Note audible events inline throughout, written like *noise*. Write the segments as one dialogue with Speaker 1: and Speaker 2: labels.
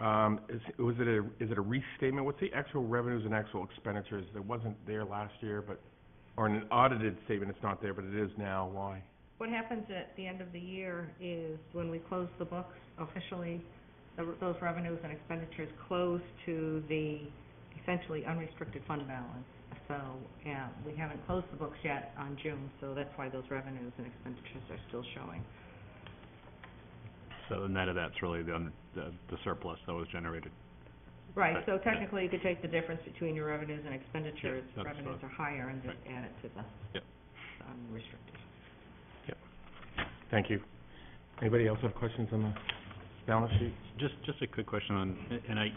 Speaker 1: Um, is, was it a, is it a restatement? What's the actual revenues and actual expenditures? That wasn't there last year, but, or in an audited statement, it's not there, but it is now. Why?
Speaker 2: What happens at the end of the year is when we close the books officially, those revenues and expenditures close to the essentially unrestricted fund balance. So, yeah, we haven't closed the books yet on June, so that's why those revenues and expenditures are still showing.
Speaker 3: So the net of that's really the, un- the the surplus that was generated.
Speaker 2: Right, so technically you could take the difference between your revenues and expenditures,
Speaker 3: that's
Speaker 2: revenues are higher, and just add it to the
Speaker 3: Yep.
Speaker 2: unrestricted.
Speaker 1: Thank you. Anybody else have questions on the balance sheet?
Speaker 3: Just, just a quick question on, and I,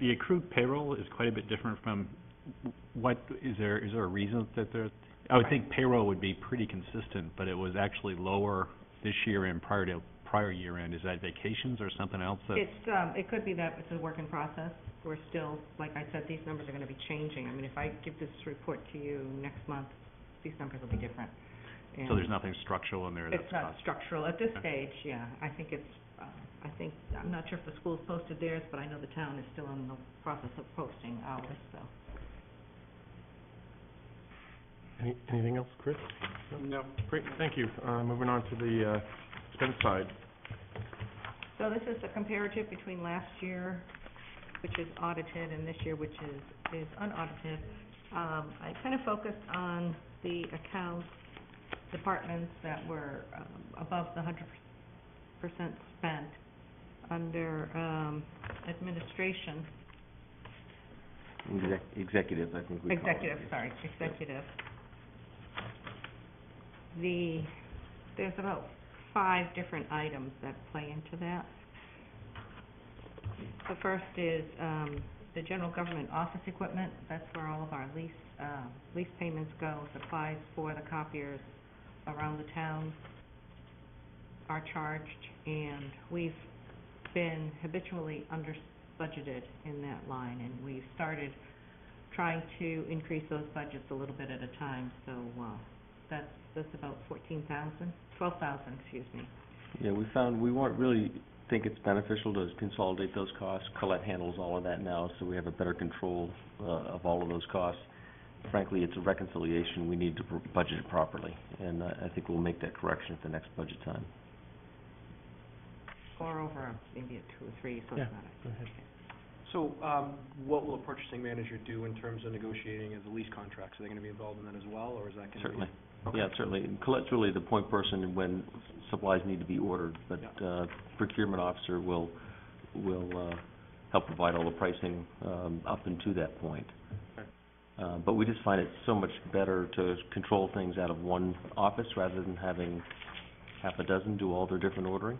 Speaker 3: the accrued payroll is quite a bit different from, what, is there, is there a reason that there, I would think payroll would be pretty consistent, but it was actually lower this year and prior to, prior year end. Is that vacations or something else that?
Speaker 2: It's, um, it could be that it's a work in process. We're still, like I said, these numbers are gonna be changing. I mean, if I give this report to you next month, these numbers will be different.
Speaker 3: So there's nothing structural in there that's
Speaker 2: It's not
Speaker 3: caused?
Speaker 2: structural. At this
Speaker 3: Okay.
Speaker 2: stage, yeah, I think it's, uh, I think, I'm not sure if the school's posted theirs, but I know the town is still in the process of posting ours, so.
Speaker 1: Any, anything else, Chris? No. Great, thank you. Uh, moving on to the, uh, expense side.
Speaker 2: So this is the comparative between last year, which is audited, and this year, which is, is unaudited. Um, I kind of focused on the accounts, departments that were, um, above the hundred percent spent under, um, administration.
Speaker 4: Exec- executive, I think we call it.
Speaker 2: Executive, sorry, executive. The, there's about five different items that play into that. The first is, um, the general government office equipment, that's where all of our lease, uh, lease payments go, supplies for the copiers around the town are charged, and we've been habitually under budgeted in that line, and we've started trying to increase those budgets a little bit at a time, so, uh, that's, that's about fourteen thousand, twelve thousand, excuse me.
Speaker 4: Yeah, we found, we weren't really think it's beneficial to consolidate those costs. Colette handles all of that now, so we have a better control, uh, of all of those costs. Frankly, it's a reconciliation, we need to pr- budget it properly, and uh, I think we'll make that correction at the next budget time.
Speaker 2: Or over maybe a two or three, so
Speaker 1: Yeah,
Speaker 2: it's not a...
Speaker 1: go ahead.
Speaker 5: So, um, what will a purchasing manager do in terms of negotiating as a lease contract? Are they gonna be involved in that as well, or is that gonna be?
Speaker 4: Certainly.
Speaker 5: Okay.
Speaker 4: Yeah, certainly. Colette's really the point person when supplies need to be ordered, but, uh, procurement officer will, will, uh, help provide all the pricing, um, up until that point.
Speaker 5: Okay.
Speaker 4: Uh, but we just find it so much better to control things out of one office rather than having half a dozen do all their different ordering.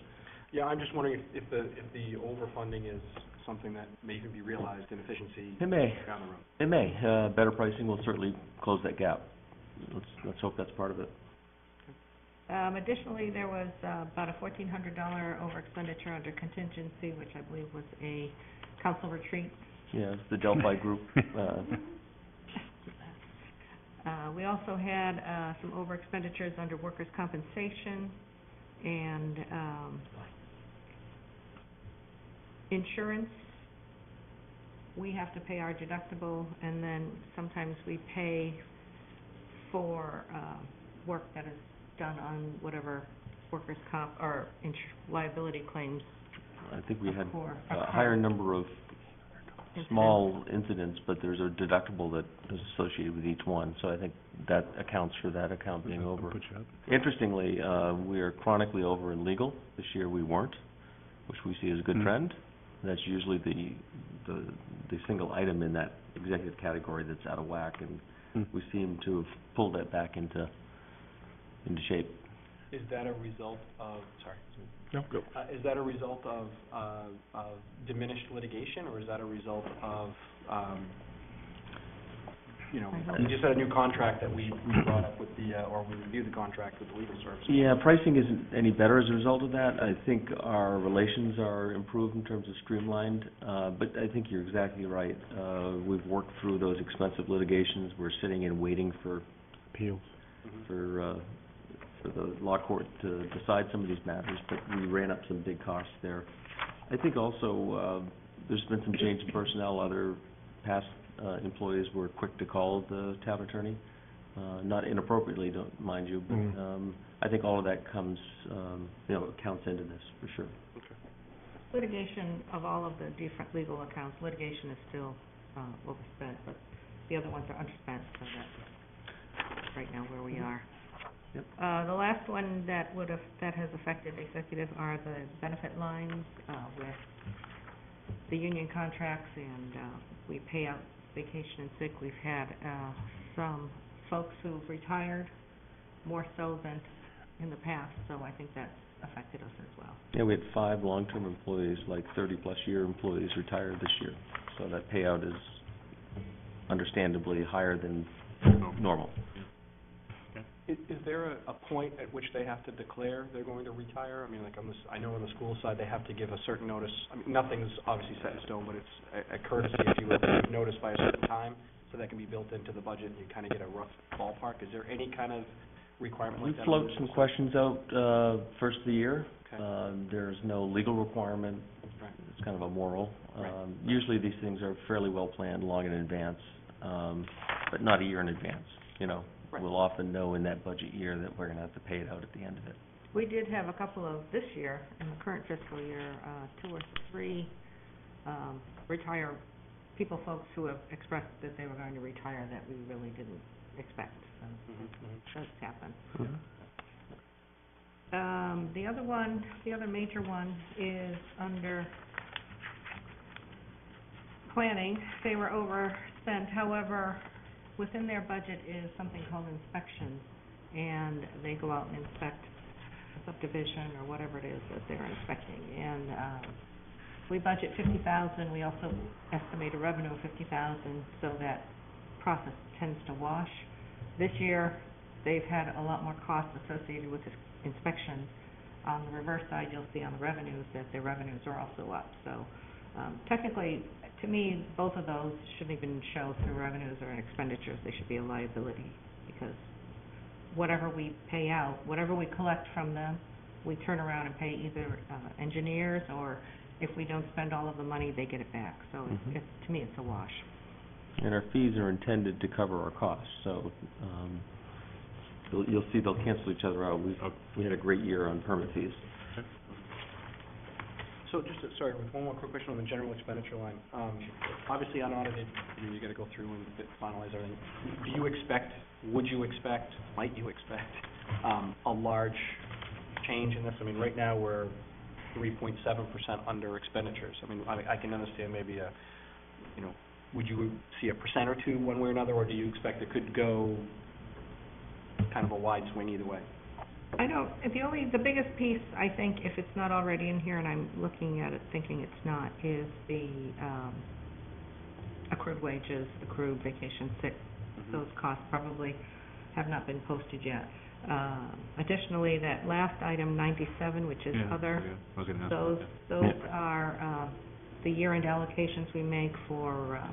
Speaker 5: Yeah, I'm just wondering if, if the, if the overfunding is something that may even be realized in efficiency
Speaker 4: It may,
Speaker 5: down the road.
Speaker 4: it may. Uh, better pricing will certainly close that gap. Let's, let's hope that's part of it.
Speaker 2: Um, additionally, there was, uh, about a fourteen hundred dollar over expenditure under contingency, which I believe was a council retreat.
Speaker 4: Yeah, it's the Delphi *laughs* group, uh,
Speaker 2: Uh, we also had, uh, some over expenditures under workers' compensation and, um, insurance. We have to pay our deductible, and then sometimes we pay for, uh, work that is done on whatever workers' comp or ins- liability claims
Speaker 4: I think we had
Speaker 2: occur.
Speaker 4: a higher number of small incidents, but there's a deductible that is associated with each one, so I think that accounts for that account being over.
Speaker 3: Put you up.
Speaker 4: Interestingly, uh, we are chronically over in legal. This year we weren't, which we see as a good
Speaker 3: Hmm.
Speaker 4: trend. That's usually the, the, the single item in that executive category that's out of whack, and. We seem to have pulled that back into, into shape.
Speaker 5: Is that a result of, sorry,
Speaker 1: No, go.
Speaker 5: uh, is that a result of, uh, of diminished litigation, or is that a result of, um, you know, we just had a new contract that we, we brought up with the, uh, or we reviewed the contract with the legal services?
Speaker 4: Yeah, pricing isn't any better as a result of that. I think our relations are improved in terms of streamlined, uh, but I think you're exactly right. Uh, we've worked through those expensive litigations. We're sitting and waiting for,
Speaker 1: Appeals.
Speaker 4: For, uh, for the law court to decide some of these matters, but we ran up some big costs there. I think also, uh, there's been some change in personnel, other past, employees were quick to call the town attorney, uh, not inappropriately, don't, mind you, but,
Speaker 1: Mm.
Speaker 4: um, I think all of that comes, um, you know, counts into this, for sure.
Speaker 2: Litigation of all of the different legal accounts, litigation is still, uh, overspent, but the other ones are underspent, so that's right now where we are.
Speaker 4: Yep.
Speaker 2: Uh, the last one that would have, that has affected executive are the benefit lines, uh, with the union contracts and, uh, we pay out vacation and sick. We've had, uh, some folks who've retired more so than in the past, so I think that's affected us as well.
Speaker 4: Yeah, we had five long-term employees, like thirty-plus year employees retired this year, so that payout is understandably higher than normal.
Speaker 5: Is, is there a, a point at which they have to declare they're going to retire? I mean, like on the, s- I know on the school side, they have to give a certain notice. I mean, nothing's obviously set in stone, but it's a- a courtesy, if you will, give notice by a certain time, so that can be built into the budget, and you kind of get a rough ballpark. Is there any kind of requirement
Speaker 4: We
Speaker 5: like that?
Speaker 4: float some questions out, uh, first of the year.
Speaker 5: Okay.
Speaker 4: Um, there's no legal requirement.
Speaker 5: Right.
Speaker 4: It's kind of a moral.
Speaker 5: Right.
Speaker 4: Um, usually these things are fairly well planned, long in advance, um, but not a year in advance, you know.
Speaker 5: Right.
Speaker 4: We'll often know in that budget year that we're gonna have to pay it out at the end of it.
Speaker 2: We did have a couple of, this year, in the current fiscal year, uh, two or three, um, retire, people, folks who have expressed that they were going to retire that we really didn't expect, so it does happen. Um, the other one, the other major one is under planning. They were overspent, however, within their budget is something called inspections. And they go out and inspect a subdivision or whatever it is that they're inspecting. And, um, we budget fifty thousand, we also estimate a revenue of fifty thousand, so that process tends to wash. This year, they've had a lot more costs associated with this inspection. On the reverse side, you'll see on the revenues that their revenues are also up, so, um, technically, to me, both of those shouldn't even show through revenues or expenditures, they should be a liability, because whatever we pay out, whatever we collect from them, we turn around and pay either, uh, engineers, or if we don't spend all of the money, they get it back, so
Speaker 4: Mhm.
Speaker 2: it's, it's, to me, it's a wash.
Speaker 4: And our fees are intended to cover our costs, so, um, you'll, you'll see they'll cancel each other out. We, we had a great year on permit fees.
Speaker 5: So just, to- sorry, with one more quick question on the general expenditure line. Um, obviously unaudited, you gotta go through and fi- finalize everything. Do you expect, would you expect, might you expect, um, a large change in this? I mean, right now, we're three point seven percent under expenditures. I mean, I, I can understand maybe a, you know, would you see a percent or two one way or another, or do you expect it could go kind of a wide swing either way?
Speaker 2: I don't, the only, the biggest piece, I think, if it's not already in here, and I'm looking at it thinking it's not, is the, um, accrued wages, accrued vacation sick, those costs probably have not been posted yet. Um, additionally, that last item, ninety-seven, which is
Speaker 3: Yeah,
Speaker 2: other,
Speaker 3: yeah, I was gonna ask
Speaker 2: those,
Speaker 3: about
Speaker 2: those are, uh, the year-end allocations we make for, uh,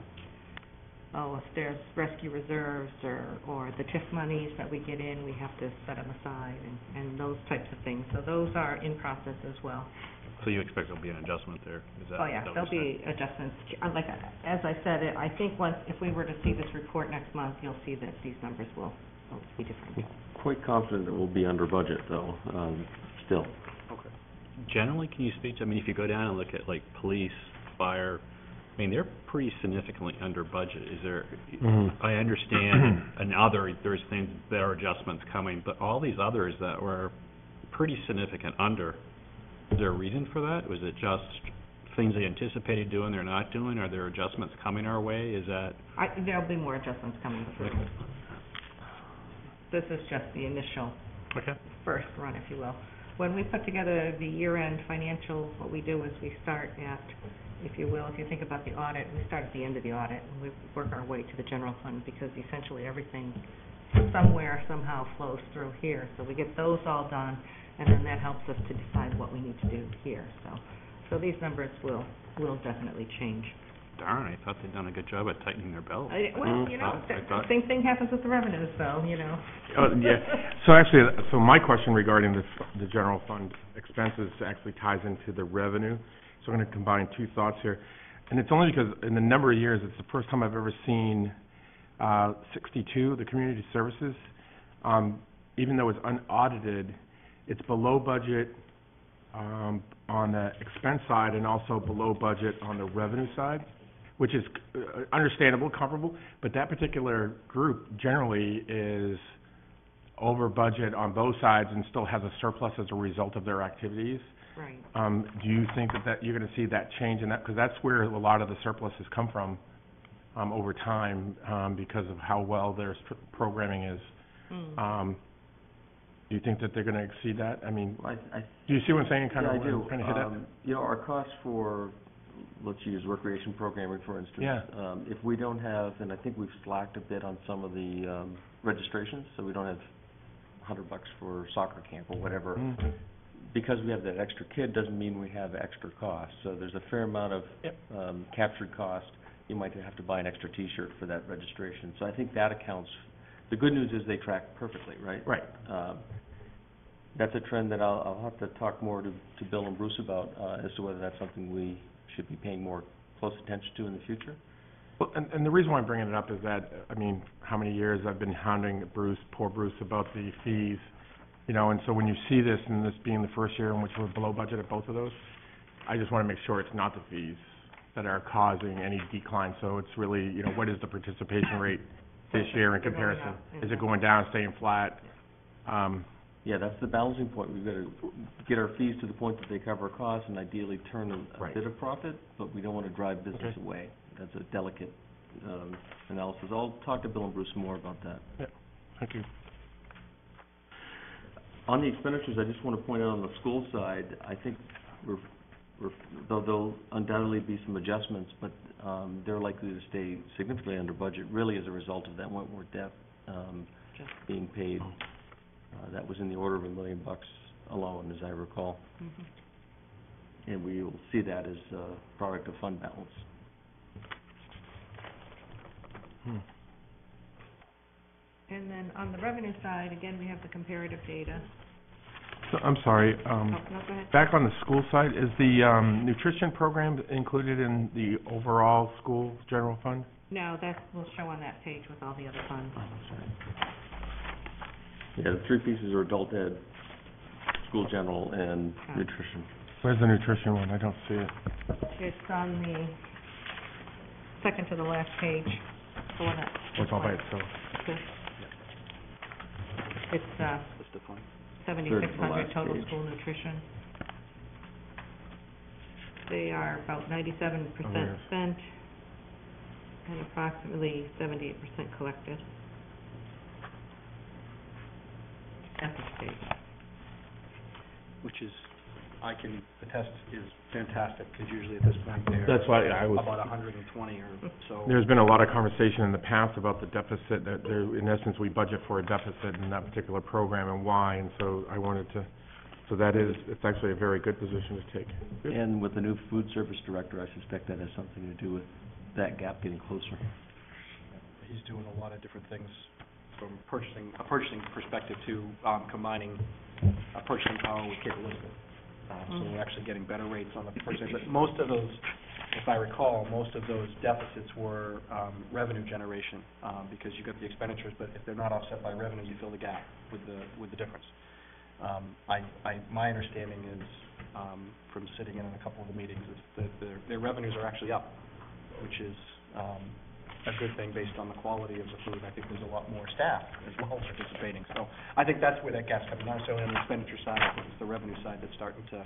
Speaker 2: oh, if there's rescue reserves or, or the TIF monies that we get in, we have to set them aside and, and those types of things. So those are in process as well.
Speaker 3: So you expect there'll be an adjustment there? Is that?
Speaker 2: Oh, yeah,
Speaker 3: is that
Speaker 2: there'll
Speaker 3: what you're
Speaker 2: be adjustments. Uh, Like, uh, as I said, it- I think once, if we were to see this report next month, you'll see that these numbers will, will be different.
Speaker 4: Quite confident that we'll be under budget, though, um, still.
Speaker 5: Okay.
Speaker 3: Generally, can you speak to, I mean, if you go down and look at like police, fire, I mean, they're pretty significantly under budget. Is there,
Speaker 1: Mhm.
Speaker 3: I understand, *clears throat* and other, there's things, there are adjustments coming, but all these others that were pretty significant under, is there a reason for that? Was it just things they anticipated doing, they're not doing? Are there adjustments coming our way? Is that?
Speaker 2: I, there'll be more adjustments coming through. This is just the initial
Speaker 3: Okay.
Speaker 2: first run, if you will. When we put together the year-end financials, what we do is we start at, if you will, if you think about the audit, we start at the end of the audit, and we work our way to the general fund, because essentially everything somewhere, somehow flows through here. So we get those all done, and then that helps us to decide what we need to do here, so. So these numbers will, will definitely change.
Speaker 3: Darn, I thought they'd done a good job at tightening their belt.
Speaker 2: I- Well, you know,
Speaker 3: I
Speaker 2: the
Speaker 3: thought-
Speaker 2: same thing happens with the revenues, though, you know.
Speaker 1: Oh, yeah. So actually, uh, so my question regarding the, the general fund expenses actually ties into the revenue. So I'm gonna combine two thoughts here. And it's only because in the number of years, it's the first time I've ever seen, uh, sixty-two, the community services, um, even though it's unaudited, it's below budget, um, on the expense side and also below budget on the revenue side, which is uh, understandable, comparable, but that particular group generally is over budget on both sides and still has a surplus as a result of their activities.
Speaker 2: Right.
Speaker 1: Um, do you think that that, you're gonna see that change in that, because that's where a lot of the surpluses come from, um, over time, um, because of how well their s- programming is.
Speaker 2: Mm.
Speaker 1: Um, do you think that they're gonna exceed that? I mean,
Speaker 4: I, I
Speaker 1: do you see what I'm saying, kind
Speaker 4: Yeah,
Speaker 1: of,
Speaker 4: I do.
Speaker 1: kind of hit it?
Speaker 4: Um, you know, our costs for, let's use recreation programming, for instance.
Speaker 1: Yeah.
Speaker 4: Um, if we don't have, and I think we've slacked a bit on some of the, um, registrations, so we don't have a hundred bucks for soccer camp or whatever.
Speaker 1: Mm.
Speaker 4: Because we have that extra kid, doesn't mean we have extra cost. So there's a fair amount of,
Speaker 1: Yep.
Speaker 4: um, captured cost. You might have to buy an extra T-shirt for that registration. So I think that accounts, the good news is they track perfectly, right?
Speaker 1: Right.
Speaker 4: Um, that's a trend that I'll, I'll have to talk more to, to Bill and Bruce about, uh, as to whether that's something we should be paying more close attention to in the future.
Speaker 1: Well, and, and the reason why I'm bringing it up is that, I mean, how many years I've been hounding Bruce, poor Bruce, about the fees, you know, and so when you see this, and this being the first year in which we're below budget at both of those, I just wanna make sure it's not the fees that are causing any decline, so it's really, you know, what is the participation rate this year in comparison? Is it going down, staying flat? Um,
Speaker 4: Yeah, that's the balancing point. We've gotta get our fees to the point that they cover our costs and ideally turn a, a
Speaker 1: Right.
Speaker 4: bit of profit, but we don't wanna drive business
Speaker 1: Okay.
Speaker 4: away. That's a delicate, um, analysis. I'll talk to Bill and Bruce more about that. Yeah.
Speaker 1: Thank you.
Speaker 4: On the expenditures, I just want to point out on the school side, I think we're, we're, though there'll undoubtedly be some adjustments, but, um, they're likely to stay significantly under budget, really as a result of that Wentworth debt, um,
Speaker 2: Just-
Speaker 4: being paid.
Speaker 1: Oh.
Speaker 4: Uh, that was in the order of a million bucks alone, as I recall,
Speaker 2: Mhm.
Speaker 4: and we will see that as a product of fund balance.
Speaker 1: Hmm.
Speaker 2: And then on the revenue side, again, we have the comparative data.
Speaker 1: So, I'm sorry,
Speaker 2: Oh,
Speaker 1: um,
Speaker 2: no, go ahead.
Speaker 1: back on the school side, is the, um, nutrition program included in the overall school general fund?
Speaker 2: No, that will show on that page with all the other funds.
Speaker 4: Yeah, the three pieces are adult ed, school general, and
Speaker 2: Okay.
Speaker 4: nutrition.
Speaker 1: Where's the nutrition one? I don't see it.
Speaker 2: It's on the second to the last page, the one that.
Speaker 1: Oh, It's all by itself.
Speaker 2: This. It's, uh,
Speaker 5: List of funds.
Speaker 2: seventy-six hundred
Speaker 4: last
Speaker 2: total
Speaker 4: page.
Speaker 2: school nutrition. They are about ninety-seven percent
Speaker 1: yes.
Speaker 2: spent and approximately seventy-eight percent collected. At this stage.
Speaker 5: which is, I can attest, is fantastic, because usually at this point, they're
Speaker 1: That's why I was-
Speaker 5: about a hundred and twenty or so.
Speaker 1: There's been a lot of conversation in the past about the deficit, that there, in essence, we budget for a deficit in that particular program and why, and so I wanted to, so that is, it's actually a very good position to take.
Speaker 4: And with the new food service director, I suspect that has something to do with that gap getting closer.
Speaker 5: He's doing a lot of different things from purchasing, a purchasing perspective to, um, combining, uh, purchasing power with Cape Uh, so
Speaker 2: Mm.
Speaker 5: we're actually getting better rates on the purchasing, but most of those, if I recall, most of those deficits were, um, revenue generation, um, because you got the expenditures, but if they're not offset by revenue, you fill the gap with the, with the difference. Um, I, I, my understanding is, um, from sitting in on a couple of the meetings, is that their, their revenues are actually up, which is, um, a good thing based on the quality of the food. I think there's a lot more staff as well participating. So I think that's where that gap's coming, not necessarily on the expenditure side, I think it's the revenue side that's starting to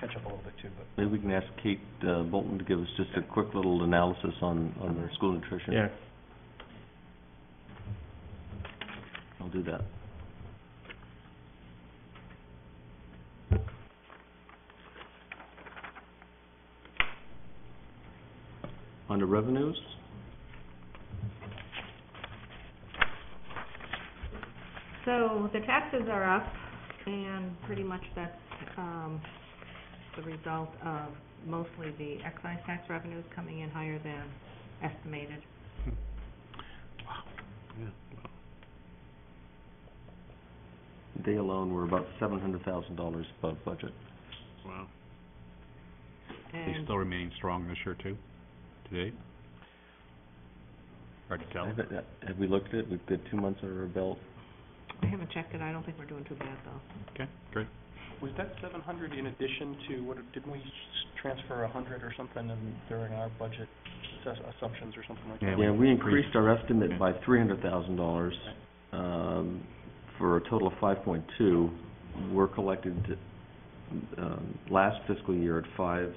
Speaker 5: catch up a little bit too, but.
Speaker 4: Maybe we can ask Kate uh, Bolton to give us just a quick little analysis on, on the school nutrition.
Speaker 1: Yeah,
Speaker 4: I'll do that. On the revenues,
Speaker 2: So the taxes are up, and pretty much that's, um, the result of mostly the excise tax revenues coming in higher than estimated.
Speaker 4: they alone were about seven hundred thousand dollars above budget.
Speaker 3: Wow. They
Speaker 2: And
Speaker 3: still remaining strong this year, too? to date? Hard to tell.
Speaker 4: Have it- have we looked at it? We've got two months under our belt.
Speaker 2: I haven't checked it, I don't think we're doing too bad, though.
Speaker 3: Okay, great.
Speaker 5: Was that seven hundred in addition to, what, didn't we s- transfer a hundred or something in, during our budget assess- assumptions or something like that?
Speaker 3: Yeah,
Speaker 4: Yeah, we increased our
Speaker 3: Okay.
Speaker 4: estimate by three hundred thousand dollars, um, for a total of five point two. We're collected, um, last fiscal year at five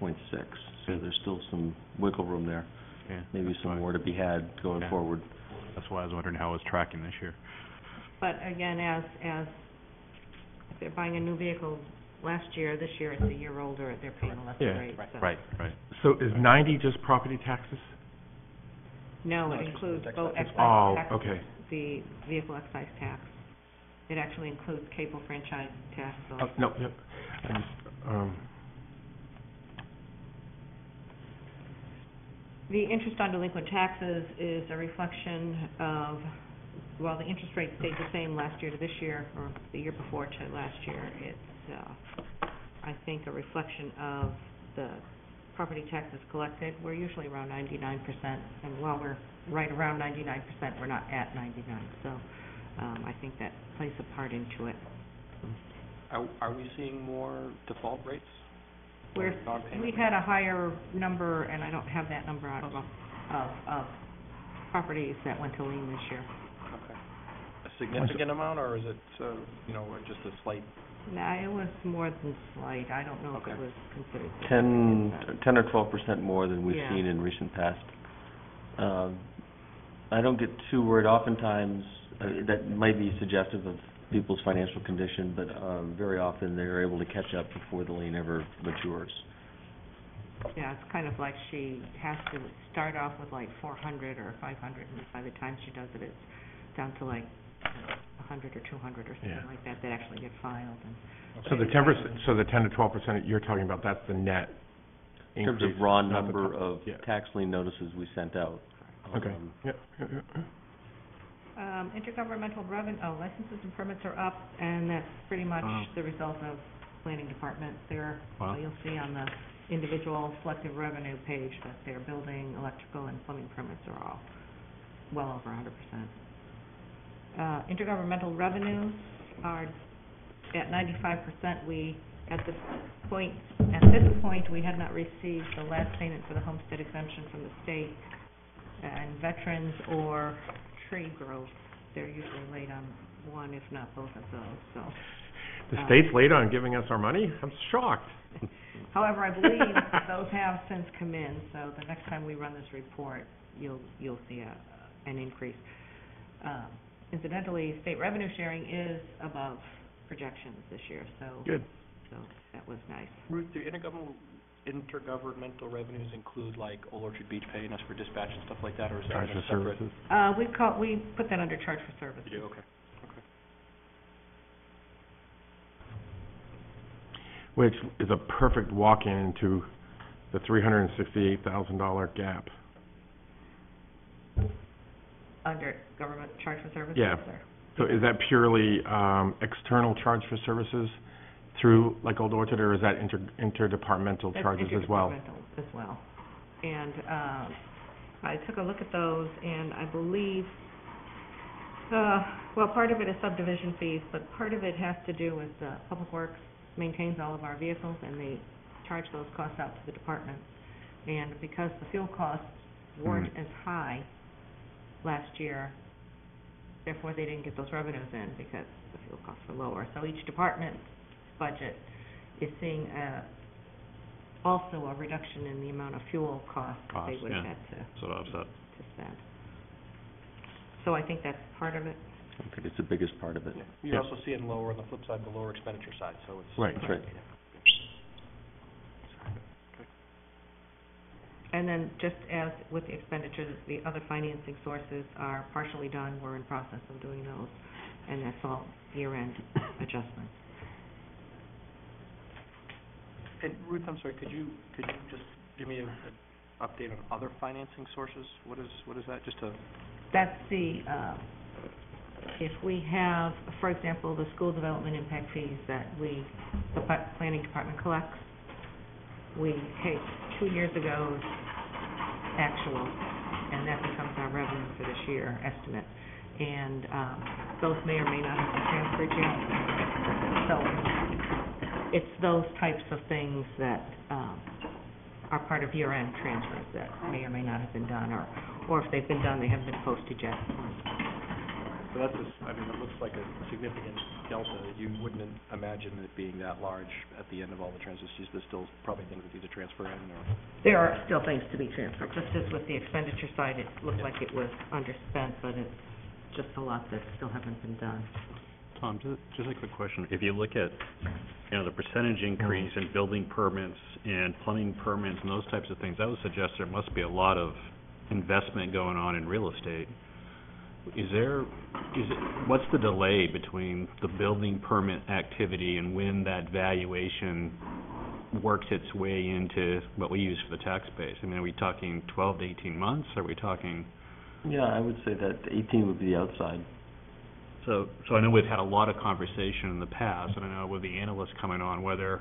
Speaker 4: point six, so
Speaker 3: Good.
Speaker 4: there's still some wiggle room there.
Speaker 3: Yeah,
Speaker 4: Maybe
Speaker 3: that's
Speaker 4: some
Speaker 3: why-
Speaker 4: more to be had going
Speaker 3: Yeah.
Speaker 4: forward.
Speaker 3: That's why I was wondering how it was tracking this year.
Speaker 2: But again, as, as, if they're buying a new vehicle last year, this year it's a year older, they're paying a lesser
Speaker 1: Yeah.
Speaker 2: rate, so.
Speaker 3: Right, right.
Speaker 1: So is ninety just property taxes?
Speaker 2: No,
Speaker 5: No,
Speaker 2: it
Speaker 5: it's just
Speaker 2: includes
Speaker 5: the
Speaker 2: both
Speaker 5: excise
Speaker 2: excise
Speaker 1: Oh, okay.
Speaker 2: the vehicle excise tax. It actually includes cable franchise tax, so.
Speaker 1: Oh, no, yep. I just, um,
Speaker 2: The interest on delinquent taxes is a reflection of, while the interest rate stayed the same last year to this year, or the year before to last year, it's, uh, I think, a reflection of the property taxes collected. We're usually around ninety-nine percent, and while we're right around ninety-nine percent, we're not at ninety-nine. So, um, I think that plays a part into it.
Speaker 5: Are, are we seeing more default rates?
Speaker 2: We're,
Speaker 5: non-payment
Speaker 2: we had a higher number, and I don't have that number out of, of, of properties that went to lien this year.
Speaker 5: Okay. A significant amount, or is it, uh, you know, just a slight?
Speaker 2: Nah, it was more than slight, I don't know if it
Speaker 5: Okay.
Speaker 2: was considered.
Speaker 4: Ten,
Speaker 2: significant,
Speaker 4: ten or twelve percent more than we've
Speaker 2: Yeah.
Speaker 4: seen in recent past. Um, I don't get too worried, oftentimes, uh, that might be suggestive of people's financial condition, but, um, very often they're able to catch up before the lien ever matures.
Speaker 2: but, Yeah, it's kind of like she has to start off with like four hundred or five hundred, and by the time she does it, it's down to like a hundred or two hundred or
Speaker 1: Yeah.
Speaker 2: something like that, that actually get filed, and
Speaker 1: so the ten percent, so the ten to twelve percent you're talking about, that's the net
Speaker 4: In terms of raw
Speaker 1: not the
Speaker 4: number
Speaker 1: top-
Speaker 4: of
Speaker 1: yeah.
Speaker 4: tax lien notices we sent out.
Speaker 1: Okay,
Speaker 4: Um,
Speaker 1: yeah, yeah, yeah.
Speaker 2: Um, intergovernmental revenue, oh, licenses and permits are up, and that's pretty much
Speaker 3: Wow.
Speaker 2: the result of planning department. There,
Speaker 3: Wow.
Speaker 2: you'll see on the individual selective revenue page that their building, electrical, and plumbing permits are all well over a hundred percent. Uh, intergovernmental revenues are at ninety-five percent. We, at this point, at this point, we had not received the last payment for the homestead exemption from the state. And veterans or tree growth, they're usually late on one, if not both of those, so.
Speaker 1: The
Speaker 2: Uh,
Speaker 1: state's late on giving us our money? I'm shocked. *laughs*
Speaker 2: However, I believe those have since come in, so the next time we run this report, you'll, you'll see a, an increase. Um, Incidentally, state revenue sharing is above projections this year, so,
Speaker 1: Good.
Speaker 2: so that was nice.
Speaker 5: Ruth, do intergovernmental, intergovernmental revenues include like Old Orchard Beach paying us for dispatch and stuff like that, or is that
Speaker 1: Charge
Speaker 5: a
Speaker 1: for
Speaker 5: separate?
Speaker 1: services.
Speaker 2: Uh, we call, we put that under charge for services.
Speaker 5: You do, okay, okay.
Speaker 1: Which is a perfect walk-in into the three hundred and sixty-eight thousand dollar gap.
Speaker 2: Under government charge for services,
Speaker 1: Yeah.
Speaker 2: or?
Speaker 1: So is that purely, um, external charge for services through, like Old Orchard, or is that inter, interdepartmental
Speaker 2: That's
Speaker 1: charges as well?
Speaker 2: interdepartmental As well. And, um, I took a look at those, and I believe, uh, well, part of it is subdivision fees, but part of it has to do with, uh, Public Works maintains all of our vehicles, and they charge those costs out to the departments. And because the fuel costs weren't
Speaker 1: Mhm.
Speaker 2: as high last year, therefore they didn't get those revenues in, because the fuel costs were lower. So each department's budget is seeing a, also a reduction in the amount of fuel costs that they
Speaker 3: Costs,
Speaker 2: would have
Speaker 3: yeah.
Speaker 2: had to,
Speaker 3: So offset.
Speaker 2: to spend. So I think that's part of it.
Speaker 4: I think it's the biggest part of it.
Speaker 5: You're
Speaker 1: Yeah.
Speaker 5: also seeing lower, on the flip side, the lower expenditure side, so it's.
Speaker 1: Right.
Speaker 4: That's right.
Speaker 2: And then just as with the expenditures, the other financing sources are partially done, we're in process of doing those, and that's all year-end adjustments.
Speaker 5: And Ruth, I'm sorry, could you, could you just give me an update on other financing sources? What is, what is that, just a,
Speaker 2: That's the, uh, if we have, for example, the school development impact fees that we, the planning department collects, we take, two years ago, actual, and that becomes our revenue for this year estimate. And, um, those may or may not have been transferred yet. So, it's those types of things that, um, are part of year-end transfers that may or may not have been done, or, or if they've been done, they haven't been posted yet.
Speaker 5: So that's, a s- I mean, it looks like a significant delta. You wouldn't imagine it being that large at the end of all the transfers. There's still probably things that need to transfer in or...
Speaker 2: There are still things to be transferred, just as with the expenditure side, it looked like it was underspent, but it's just a lot that still haven't been done.
Speaker 3: Tom, just, just a quick question. If you look at, you know, the percentage increase in building permits and plumbing permits and those types of things, that would suggest there must be a lot of investment going on in real estate. Is there, is it, what's the delay between the building permit activity and when that valuation works its way into what we use for the tax base? I mean, are we talking twelve to eighteen months? Are we talking?
Speaker 4: Yeah, I would say that eighteen would be the outside.
Speaker 3: So, so I know we've had a lot of conversation in the past, and I know with the analysts coming on, whether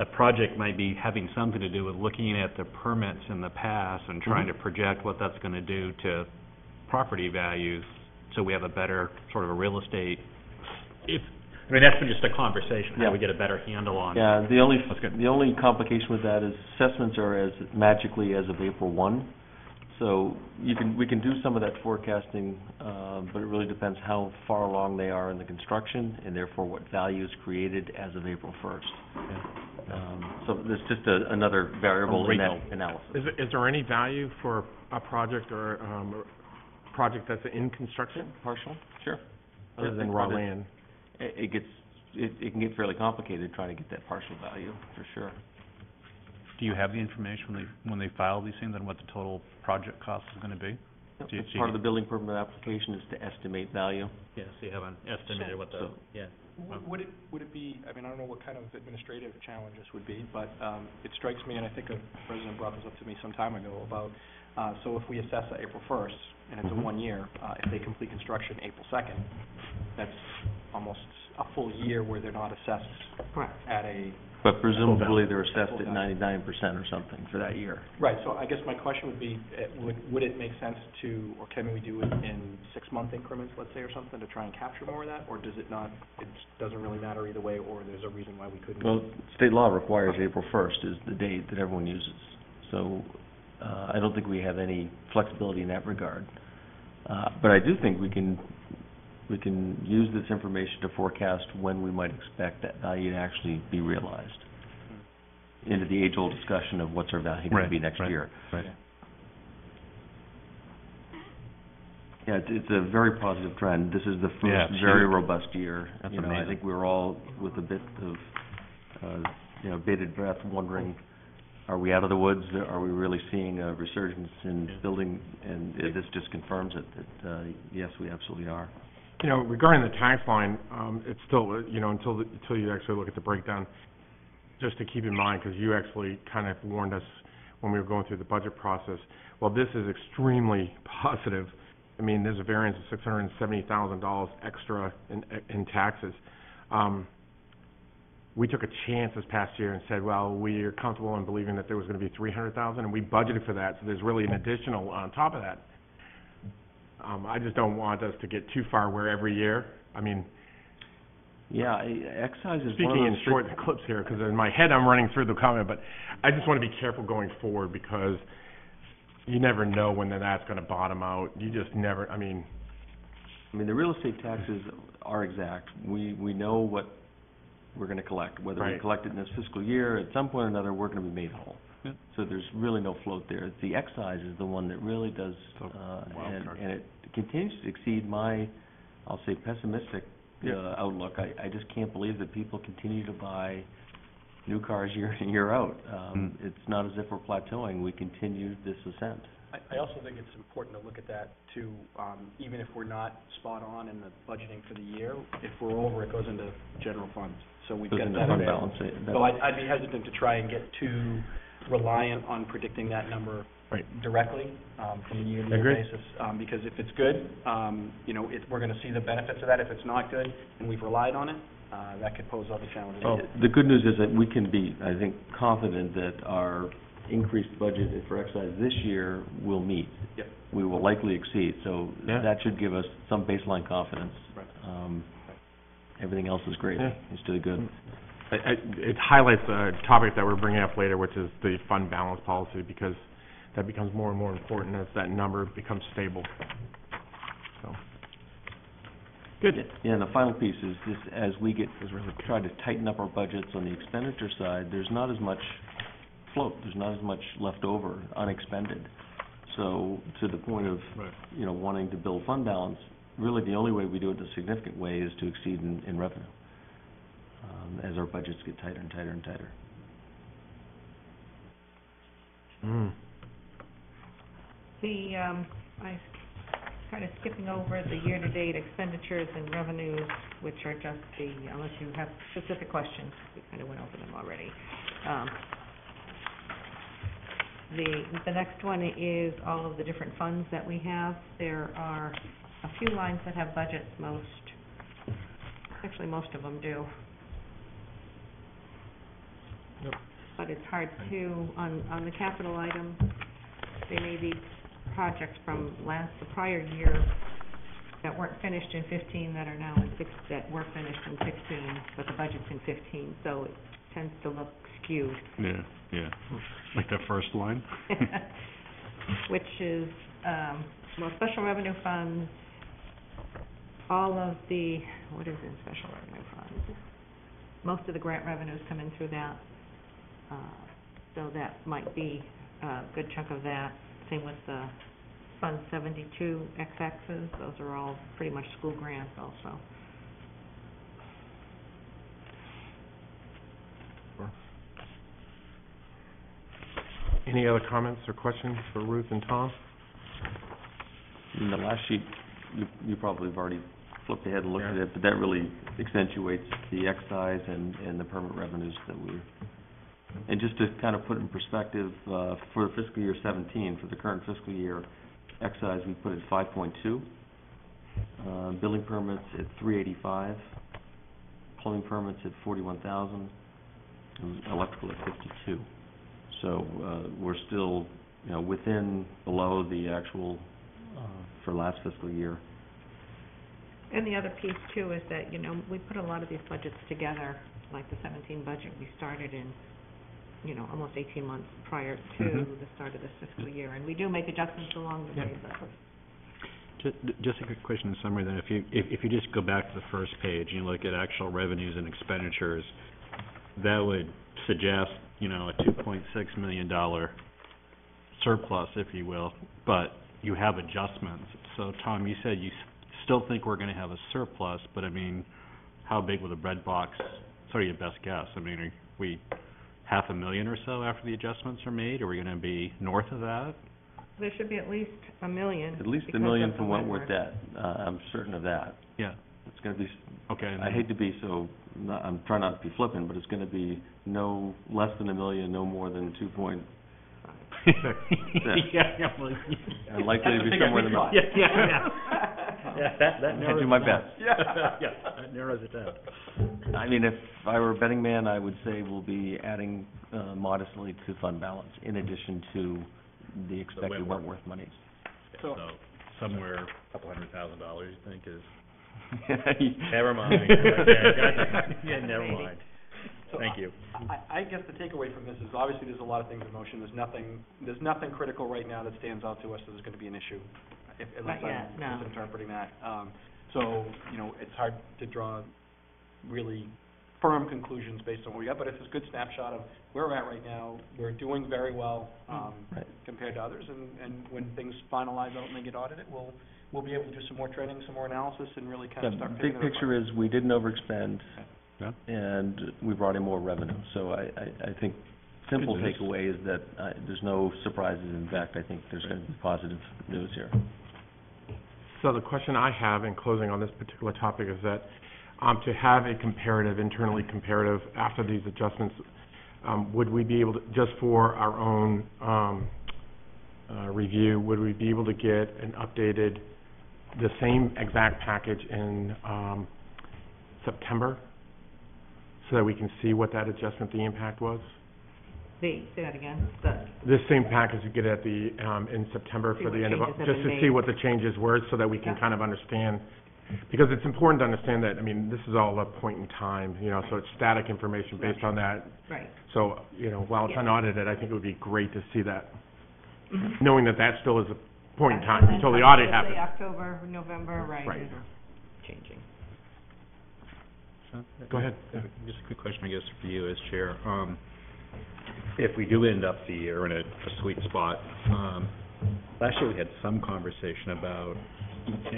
Speaker 3: a project might be having something to do with looking at the permits in the past and trying mm-hmm. to project what that's gonna do to property values, so we have a better, sort of a real estate, if, I mean, that's just a conversation, how do we get a better handle on?
Speaker 4: Yeah, the only,
Speaker 3: That's good.
Speaker 4: the only complication with that is assessments are as magically as of April one. So you can, we can do some of that forecasting, uh, but it really depends how far along they are in the construction and therefore what value is created as of April first. Um, so there's just a, another variable in that analysis.
Speaker 1: Is, there- is there any value for a project or, um, or project that's in construction,
Speaker 4: Partial? Sure.
Speaker 1: other than raw land?
Speaker 4: It, it gets, it, it can get fairly complicated trying to get that partial value, for sure.
Speaker 3: Do you have the information when they, when they file these things on what the total project cost is gonna be? Do you-
Speaker 4: It's
Speaker 3: do
Speaker 4: part of the building permit application is to estimate value.
Speaker 3: Yeah, so you haven't estimated what the, yeah.
Speaker 5: Would it, would it be, I mean, I don't know what kind of administrative challenge this would be, but um, it strikes me, and I think a President brought this up to me some time ago, about, uh, so if we assess it April first, and it's a
Speaker 4: Mhm.
Speaker 5: one-year, uh, if they complete construction April second, that's almost a full year where they're not assessed
Speaker 2: Correct.
Speaker 5: at a,
Speaker 4: But presumably they're assessed at ninety-nine percent or something for that year.
Speaker 5: right, so I guess my question would be, uh, would, would it make sense to, or can we do it in six-month increments, let's say, or something, to try and capture more of that? Or does it not, it doesn't really matter either way, or there's a reason why we couldn't?
Speaker 4: Well, state law requires April first is the date that everyone uses. So, uh, I don't think we have any flexibility in that regard. Uh, but I do think we can, we can use this information to forecast when we might expect that value to actually be realized. Into the age-old discussion of what's our value gonna be next year.
Speaker 3: Right.
Speaker 4: Yeah, it's, it's a very positive trend. This is the first very robust year.
Speaker 3: That's
Speaker 4: You know, I think we're all with a bit of, uh, you know, bated breath, wondering, are we out of the woods? Are we really seeing a resurgence in building? And this just confirms it, that, uh, yes, we absolutely are.
Speaker 1: You know, regarding the tax line, um, it's still, you know, until, until you actually look at the breakdown, just to keep in mind, because you actually kind of warned us when we were going through the budget process, well, this is extremely *laughs* positive. I mean, there's a variance of six hundred and seventy thousand dollars extra in, in taxes. Um, we took a chance this past year and said, well, we are comfortable in believing that there was gonna be 300,000, and we budgeted for that, so there's really an additional on top of that. Um, I just don't want us to get too far where every year, I mean,
Speaker 4: Yeah, I- excise is one of
Speaker 1: speaking in
Speaker 4: those...
Speaker 1: short clips here, because in my head, I'm running through the comment, but I just want to be careful going forward, because you never know when that's gonna bottom out. You just never, I mean,
Speaker 4: I mean, the real estate taxes are exact. We, we know what we're gonna collect. Whether we
Speaker 1: Right.
Speaker 4: collect it in this fiscal year, at some point or another, we're gonna be made whole.
Speaker 3: Yep.
Speaker 4: So there's really no float there. The excise is the one that really does,
Speaker 3: The
Speaker 4: uh,
Speaker 3: wild
Speaker 4: and,
Speaker 3: card.
Speaker 4: and it continues to exceed my, I'll say pessimistic,
Speaker 1: Yeah.
Speaker 4: uh, outlook. I, I just can't believe that people continue to buy new cars *laughs* year in, year out. Um,
Speaker 3: Hmm.
Speaker 4: it's not as if we're plateauing. We continue this ascent.
Speaker 5: I, I also think it's important to look at that too, um, even if we're not spot on in the budgeting for the year, if we're over, it goes into general funds. So we've got
Speaker 4: Doesn't
Speaker 5: that
Speaker 4: fund balance it.
Speaker 5: So I'd, I'd be hesitant to try and get too reliant on predicting that number
Speaker 1: Right.
Speaker 5: directly, um, from a year-to-year
Speaker 1: Agreed.
Speaker 5: basis. Um, because if it's good, um, you know, it, we're gonna see the benefits of that. If it's not good, and we've relied on it, uh, that could pose other challenges.
Speaker 4: The good news is that we can be, I think, confident that our increased budget for excise this year will meet.
Speaker 5: Yep.
Speaker 4: We will likely exceed, so
Speaker 1: Yeah.
Speaker 4: that should give us some baseline confidence.
Speaker 5: Right.
Speaker 4: Um, everything else is great,
Speaker 1: Yeah.
Speaker 4: it's doing good.
Speaker 1: I- I- It highlights a topic that we're bringing up later, which is the fund balance policy, because that becomes more and more important as that number becomes stable. So, good.
Speaker 4: Yeah, and the final piece is, this, as we get, as we try to tighten up our budgets on the expenditure side, there's not as much float, there's not as much left over unexpended. So, to the point of,
Speaker 3: Right.
Speaker 4: you know, wanting to build fund balance, really the only way we do it in a significant way is to exceed in, in revenue, as our budgets get tighter and tighter and tighter.
Speaker 1: Mm.
Speaker 2: The, um, I kind of skipping over the year-to-date expenditures and revenues, which are just the, unless you have specific questions, we kind of went over them already. Um, the, the next one is all of the different funds that we have. There are a few lines that have budgets, most, actually, most of them do.
Speaker 1: Yep.
Speaker 2: But it's hard to, on, on the capital item, they may be projects from last, the prior year that weren't finished in fifteen that are now in six, that were finished in sixteen, but the budget's in fifteen, so it tends to look skewed.
Speaker 3: Yeah, yeah. Like the first line? *laughs*
Speaker 2: Which is, um, well, special revenue funds, all of the, what is in special revenue funds? Most of the grant revenues come in through that, Uh, so that might be a good chunk of that. Same with the Fund seventy-two XXs, those are all pretty much school grants also.
Speaker 1: Any other comments or questions for Ruth and Tom?
Speaker 4: In the last sheet, you, you probably have already flipped ahead and looked at it, but that really accentuates the excise and, and the permit revenues that we, and just to kind of put in perspective, uh, for fiscal year seventeen, for the current fiscal year, excise, we put point two. Uh, building permits at three eighty-five, plumbing permits at forty-one thousand, and electrical at fifty-two. So, uh, we're still, you know, within, below the actual, uh, for last fiscal year.
Speaker 2: And the other piece too is that, you know, we put a lot of these budgets together, like the seventeen budget, we started in, you know, almost eighteen months prior to
Speaker 3: Mhm.
Speaker 2: the start of this fiscal year, and we do make adjustments along the way, but
Speaker 3: Ju- Just a quick question in summary then, if you, if, if you just go back to the first page and you look at actual revenues and expenditures, that would suggest, you know, a two point six million dollar surplus, if you will, but you have adjustments. So, Tom, you said you s- still think we're gonna have a surplus, but I mean, how big will the bread box, sort of your best guess? I mean, are we half a million or so after the adjustments are made? Are we gonna be north of that?
Speaker 2: there should be at least a million.
Speaker 4: At least a
Speaker 2: because
Speaker 4: million
Speaker 2: of the
Speaker 4: from Wentworth
Speaker 2: Wentworth.
Speaker 4: debt, uh, I'm certain of that.
Speaker 3: Yeah,
Speaker 4: It's gonna be, s-
Speaker 3: okay. and
Speaker 4: I hate to be so, not- I'm trying not to be flippant, but it's gonna be no less than a million, no more than two point,
Speaker 3: Yeah, *laughs* yeah, well,
Speaker 4: I'd like to be somewhere in the middle. *laughs*
Speaker 3: Yeah, yeah, yeah. Yeah, that, that
Speaker 4: I
Speaker 3: narrows
Speaker 4: do
Speaker 3: it
Speaker 4: my
Speaker 3: down.
Speaker 4: best. *laughs*
Speaker 3: Yeah, that narrows it down.
Speaker 4: I mean, if I were a betting man, I would say we'll be adding uh, modestly to fund balance, in addition to the expected
Speaker 3: Wentworth.
Speaker 4: Wentworth monies.
Speaker 5: So-
Speaker 3: So, somewhere a couple hundred thousand dollars, you think is?
Speaker 4: Never
Speaker 3: Never mind. Okay, Yeah, never mind.
Speaker 5: So
Speaker 3: Thank you.
Speaker 5: I, I guess the takeaway from this is obviously there's a lot of things in motion. There's nothing, there's nothing critical right now that stands out to us that is gonna be an issue, if, unless
Speaker 2: Not yet,
Speaker 5: I'm
Speaker 2: no.
Speaker 5: misinterpreting that. Um, so, you know, it's hard to draw really firm conclusions based on what we got, but it's a good snapshot of where we're at right now. We're doing very well, um,
Speaker 4: Right.
Speaker 5: compared to others, and, and when things finalize out and they get audited, we'll, we'll be able to do some more training, some more analysis, and really kind of start.
Speaker 4: The big
Speaker 5: picking it
Speaker 4: picture is, we didn't overexpend,
Speaker 3: Yeah.
Speaker 4: and we brought in more revenue. So I, I, I think simple
Speaker 3: Good news.
Speaker 4: takeaway is that, uh, there's no surprises. In fact, I think there's gonna be positive news here.
Speaker 1: So the question I have in closing on this particular topic is that, um, to have a comparative, internally comparative, after these adjustments, um, would we be able to, just for our own, um, uh, review, would we be able to get an updated, the same exact package in, um, September? So that we can see what that adjustment, the impact was?
Speaker 2: The, say that again, the,
Speaker 1: This same package you get at the, um, in September
Speaker 2: See
Speaker 1: for
Speaker 2: what
Speaker 1: the end of,
Speaker 2: changes have
Speaker 1: just
Speaker 2: been
Speaker 1: to see
Speaker 2: made.
Speaker 1: what the changes were, so that we can
Speaker 2: Yeah.
Speaker 1: kind of understand. Because it's important to understand that, I mean, this is all a point in time, you know, so it's static information based on that.
Speaker 2: right.
Speaker 1: So, you know, while it's
Speaker 2: Yeah.
Speaker 1: unaudited, I think it would be great to see that,
Speaker 2: Mhm.
Speaker 1: knowing that that still is a point in
Speaker 2: And
Speaker 1: time
Speaker 2: then
Speaker 1: until the audit happens.
Speaker 2: October, November, right,
Speaker 1: Right.
Speaker 2: changing.
Speaker 1: Go ahead.
Speaker 3: Just a quick question, I guess, for you as chair. Um, if we do end up the year in a, a sweet spot, um, last year we had some conversation about,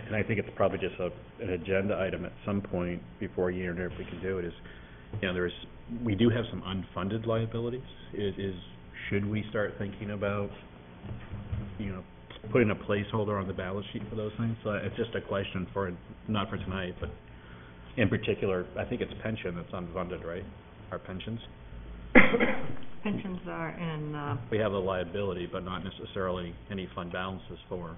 Speaker 3: and I think it's probably just a, an agenda item at some point before a year, and if we can do it, is, you know, there's, we do have some unfunded liabilities. Is, is, should we start thinking about, you know, putting a placeholder on the balance sheet for those things? So it's just a question for, not for tonight, but in particular, I think it's pension that's unfunded, right? Our pensions? *coughs*
Speaker 2: Pensions are in, uh,
Speaker 3: We have a liability, but not necessarily any fund balances for.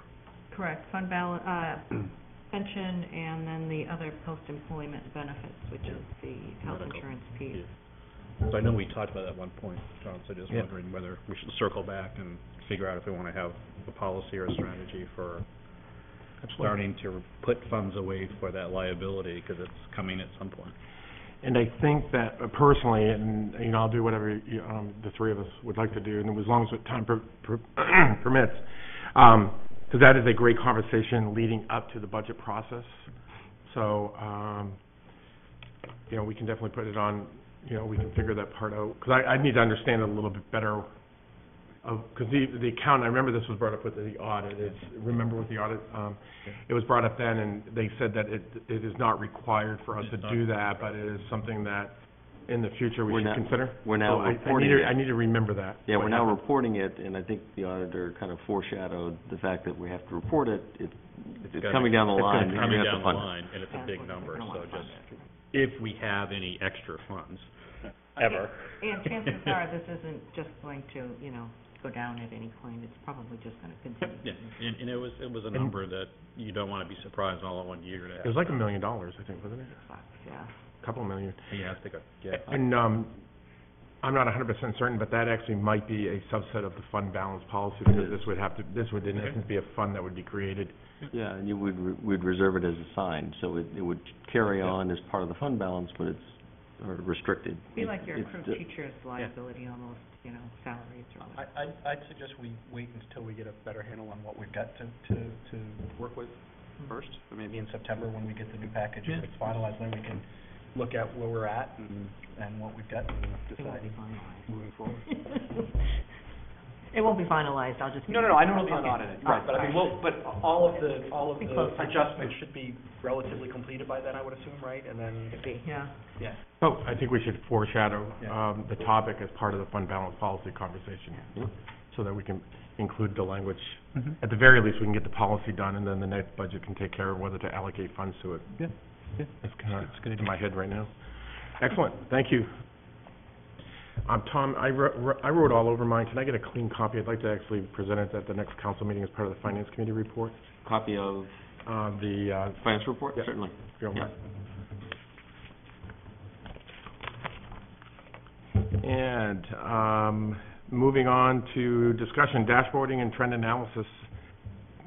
Speaker 2: correct, fund balance, uh, *coughs* pension, and then the other post-employment benefits, which is the health
Speaker 3: Medical.
Speaker 2: insurance piece.
Speaker 3: So I know we talked about that at one point, John, so just
Speaker 1: Yeah.
Speaker 3: wondering whether we should circle back and figure out if we wanna have a policy or a strategy for starting to put funds away for that liability because it's coming at some point.
Speaker 1: And I think that uh, personally, and, you know, I'll do whatever, you- um, the three of us would like to do, and as long as what time per, per, *clears throat* permits. Um 'cause that is a great conversation leading up to the budget process. So, um, you know, we can definitely put it on, you know, we can figure that part out. 'Cause I, I need to understand it a little bit better because the, the account, I remember this was brought up with the audit, it's, remember with the audit, um, it was brought up then, and they said that it, it is not required for us to
Speaker 3: It's not
Speaker 1: do that, but it is something that in the future we
Speaker 4: We're
Speaker 1: should
Speaker 4: not-
Speaker 1: consider.
Speaker 4: we're now
Speaker 1: So I- I
Speaker 4: reporting
Speaker 1: need to-
Speaker 4: it.
Speaker 1: I need to remember that.
Speaker 4: Yeah, we're now reporting it, and I think the auditor kind of foreshadowed the fact that we have to report it. It, it's
Speaker 3: gonna-
Speaker 4: coming down the
Speaker 1: it's gonna
Speaker 4: line,
Speaker 1: be
Speaker 4: we
Speaker 3: Coming
Speaker 4: have
Speaker 3: down the
Speaker 4: fund it.
Speaker 3: line, and it's a big number, so just, if we have any extra funds, ever.
Speaker 2: And chances *laughs* are, this isn't just going to, you know, go down at any point, it's probably just gonna continue.
Speaker 3: Yeah, and, and it was, it was a number that you don't wanna be surprised all in one year to have.
Speaker 1: It was like a million dollars, I think, wasn't it?
Speaker 2: Bucks, yeah.
Speaker 1: A Couple of million.
Speaker 3: You have to go, yeah.
Speaker 1: And, um, I'm not a hundred percent certain, but that actually might be a subset of the fund balance policy, because this would have to, this would in
Speaker 3: Okay.
Speaker 1: essence be a fund that would be created.
Speaker 4: Yeah, and you would, re- we'd reserve it as assigned, so it, it would carry
Speaker 1: Yeah.
Speaker 4: on as part of the fund balance, but it's, or restricted.
Speaker 2: Be like your
Speaker 4: It's
Speaker 2: accrued
Speaker 4: the-
Speaker 2: teacher's liability almost, you know, salaries or
Speaker 5: I, I'd, I'd suggest we wait until we get a better handle on what we've got to, to, to work with mm-hmm. first. Or maybe in September when we get the new package, if it's finalized, then we can look at where we're at and, and what we've got and
Speaker 2: It
Speaker 5: decide.
Speaker 2: be
Speaker 5: moving forward. *laughs*
Speaker 2: It won't be finalized, I'll just.
Speaker 5: No, no, no, I don't know it'll be
Speaker 2: Okay.
Speaker 5: unaudited,
Speaker 2: All
Speaker 5: right, but I mean,
Speaker 2: all
Speaker 5: well, but all of the, all of
Speaker 2: Be
Speaker 5: the
Speaker 2: close.
Speaker 5: adjustments should be relatively completed by then, I would assume, right? And then,
Speaker 2: Could be, yeah.
Speaker 5: yeah.
Speaker 1: So I think we should foreshadow,
Speaker 5: Yeah.
Speaker 1: um, the topic as part of the fund balance policy conversation, so that we can include the language.
Speaker 3: Mhm.
Speaker 1: At the very least, we can get the policy done, and then the next budget can take care of whether to allocate funds to it.
Speaker 3: Yeah, yeah.
Speaker 1: That's kind
Speaker 3: It's a good
Speaker 1: of
Speaker 3: idea.
Speaker 1: in my head right now. Excellent, thank you. Um, Tom, I wrote, I wrote all over mine. Can I get a clean copy? I'd like to actually present it at the next council meeting as part of the finance committee report.
Speaker 4: Copy of
Speaker 1: Uh, the, uh,
Speaker 4: finance report,
Speaker 1: Yeah.
Speaker 4: certainly.
Speaker 1: if you don't mind. And, um, moving on to discussion, dashboarding and trend analysis.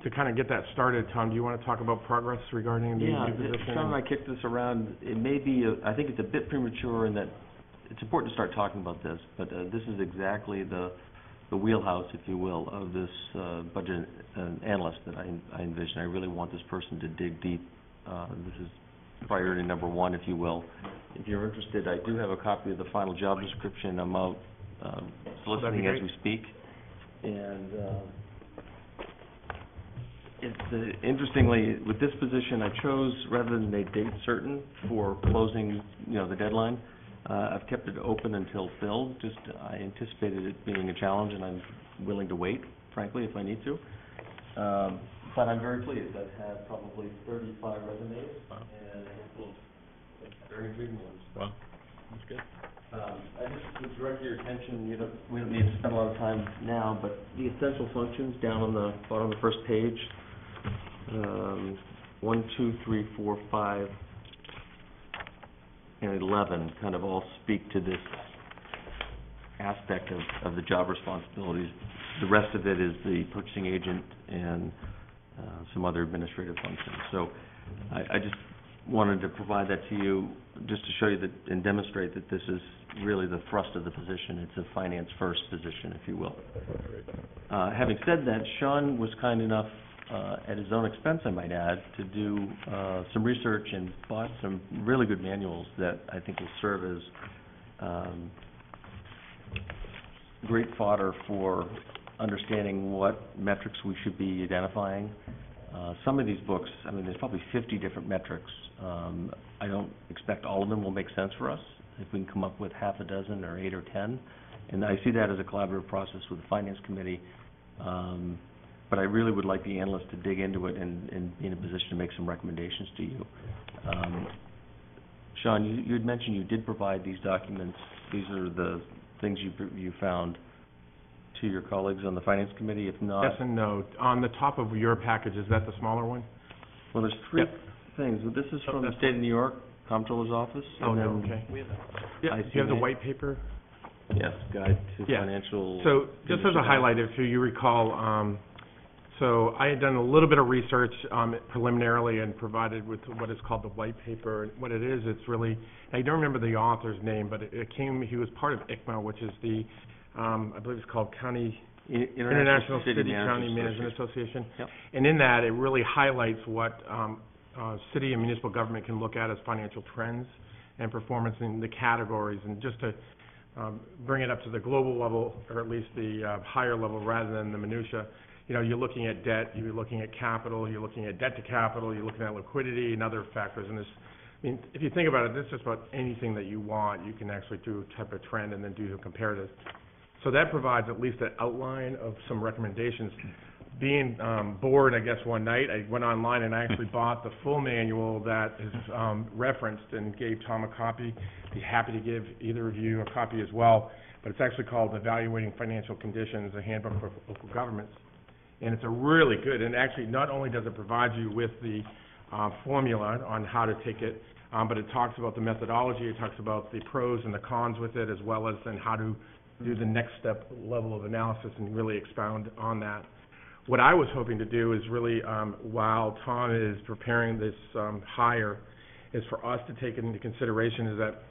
Speaker 1: To kind of get that started, Tom, do you want to talk about progress regarding the
Speaker 4: Yeah,
Speaker 1: new
Speaker 4: th-
Speaker 1: position?
Speaker 4: Sean and I kicked this around, it may be, a- I think it's a bit premature in that, it's important to start talking about this, but uh, this is exactly the, the wheelhouse, if you will, of this uh, budget uh, analyst that I I envision. I really want this person to dig deep. Uh, This is priority number one, if you will. If you're interested, I do have a copy of the final job description. I'm out um, soliciting as we speak. And uh, it's, uh, interestingly, with this position, I chose, rather than a date certain for closing, you know, the deadline, uh, I've kept it open until filled, just, I anticipated it being a challenge, and I'm willing to wait, frankly, if I need to. Um, But I'm very pleased, I've had probably thirty-five resumes,
Speaker 3: Wow.
Speaker 4: and a handful of very intriguing ones.
Speaker 3: Well, that's good.
Speaker 4: Um, I just would direct your attention, you don't, we don't need to spend a lot of time now, but the essential functions down on the bottom of the first page, um, one, two, three, four, five, and eleven kind of all speak to this aspect of, of the job responsibilities. The rest of it is the purchasing agent and, uh, some other administrative functions. So I, I just wanted to provide that to you, just to show you that, and demonstrate that this is really the thrust of the position. It's a finance-first position, if you will. Uh, having said that, Sean was kind enough, uh, at his own expense, I might add, to do, uh, some research and bought some really good manuals that I think will serve as, um, great fodder for understanding what metrics we should be identifying. Uh, some of these books, I mean, there's probably fifty different metrics. Um, I don't expect all of them will make sense for us, if we can come up with half a dozen or eight or ten. And I see that as a collaborative process with the finance committee. Um, but I really would like the analysts to dig into it and, and be in a position to make some recommendations to you. Um, Sean, you, you had mentioned you did provide these documents. These are the things you, you found to your colleagues on the finance committee. If not,
Speaker 1: Yes and no. On the top of your package, is that the smaller one?
Speaker 4: well, there's three
Speaker 1: Yep.
Speaker 4: things. This is
Speaker 1: Oh,
Speaker 4: from the state of New York Comptroller's office.
Speaker 1: Oh,
Speaker 4: and
Speaker 1: no, okay.
Speaker 5: We have.
Speaker 1: Yeah, do you have the white paper?
Speaker 4: Yes, Guide to
Speaker 1: Yeah.
Speaker 4: Financial.
Speaker 1: So, just as a
Speaker 4: Condition
Speaker 1: highlight, if you recall, um, so I had done a little bit of research, um, preliminarily and provided with what is called the white paper. And What it is, it's really, I don't remember the author's name, but it- it came, he was part of ICMA, which is the, um, I believe it's called County,
Speaker 4: I-
Speaker 1: International City County
Speaker 4: Managers
Speaker 1: Management
Speaker 4: Association.
Speaker 1: Association.
Speaker 4: Yep.
Speaker 1: And in that, it really highlights what um, uh, city and municipal government can look at as financial trends and performance in the categories. And just to um, bring it up to the global level, or at least the uh, higher level rather than the minutia, you know, you're looking at debt, you're looking at capital, you're looking at debt to capital, you're looking at liquidity and other factors. And this, I mean, if you think about it, this is just about anything that you want, you can actually do a type of trend and then do a comparative. So that provides at least an outline of some recommendations. Being um, bored, I guess, one night, I went online and I actually *laughs* bought the full manual that is um, referenced and gave Tom a copy. Be happy to give either of you a copy as well, but it's actually called Evaluating Financial Conditions, a Handbook for Local Governments. And it's a really good, and actually, not only does it provide you with the uh, formula on how to take it, um, but it talks about the methodology, it talks about the pros and the cons with it, as well as then how to do the next step level of analysis and really expound on that. What I was hoping to do is really, um, while Tom is preparing this, um, hire, is for us to take it into consideration is that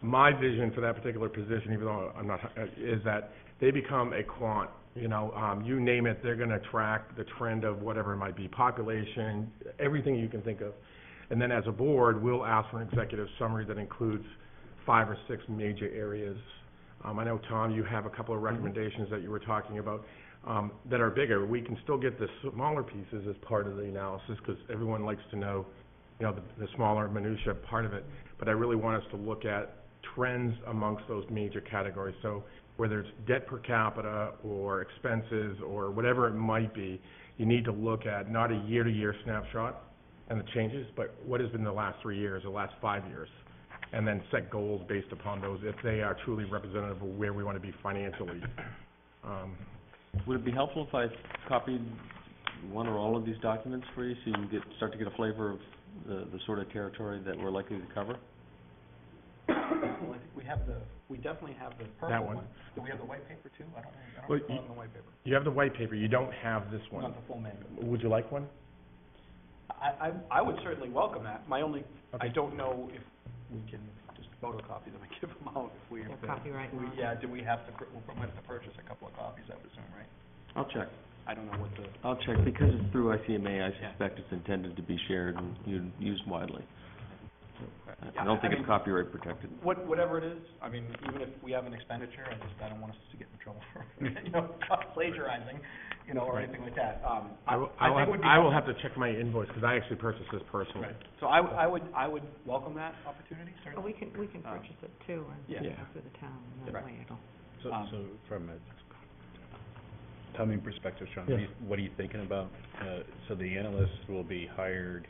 Speaker 1: my vision for that particular position, even though I'm not, uh, is that they become a quant. You know, um, you name it, they're gonna track the trend of whatever it might be, population, everything you can think of. And then as a board, we'll ask for an executive summary that includes five or six major areas. Um, I know, Tom, you have a couple of recommendations that you were talking about, um, that are bigger. We can still get the smaller pieces as part of the analysis, because everyone likes to know, you know, the, the smaller minutia part of it. But I really want us to look at trends amongst those major categories. So whether it's debt per capita or expenses or whatever it might be, you need to look at not a year-to-year snapshot and the changes, but what has been the last three years, the last five years, and then set goals based upon those if they are truly representative of where we want to be financially. Um,
Speaker 4: Would it be helpful if I copied one or all of these documents for you, so you can get, start to get a flavor of the, the sort of territory that we're likely to cover?
Speaker 5: Well, I think we have the, we definitely have the
Speaker 1: That
Speaker 5: purple
Speaker 1: one.
Speaker 5: one. Do we have the white paper too? I don't, I
Speaker 1: Well,
Speaker 5: don't recall
Speaker 1: you-
Speaker 5: having the white paper.
Speaker 1: You have the white paper, you don't have this one.
Speaker 5: Not the full manual.
Speaker 1: Would you like one?
Speaker 5: I, I, I would certainly welcome that. My only, I
Speaker 1: Okay.
Speaker 5: don't know if we can just photocopy them and *laughs* give them out if we.
Speaker 2: They're copyright
Speaker 5: we-
Speaker 2: law.
Speaker 5: Yeah, do we have to, pur- we'll probably have to purchase a couple of copies, I would assume, right?
Speaker 4: I'll check.
Speaker 5: I don't know what the,
Speaker 4: I'll check, because it's through ICMA, I
Speaker 5: Yeah.
Speaker 4: suspect it's intended to be shared and u- used widely. I- don't think it's copyright protected.
Speaker 5: what, whatever it is, I mean, even if we have an expenditure, I just, I don't want us to get in trouble for, *laughs* you know, plagiarizing, you know, or anything like that. Um,
Speaker 1: I will,
Speaker 5: I
Speaker 1: I will
Speaker 5: think
Speaker 1: have,
Speaker 5: would be
Speaker 1: I will have to check my invoice, because I actually purchased this personally.
Speaker 5: Right. So I, w- I would, I would welcome that opportunity,
Speaker 2: Oh,
Speaker 5: certainly.
Speaker 2: we can, we can
Speaker 5: Um,
Speaker 2: purchase it too and
Speaker 5: yeah.
Speaker 2: go through the town, and that
Speaker 5: Right.
Speaker 2: way it'll.
Speaker 3: So,
Speaker 5: Um,
Speaker 3: so from a timing perspective, Sean, what are you, what are you thinking about? Uh, so the analyst will be hired,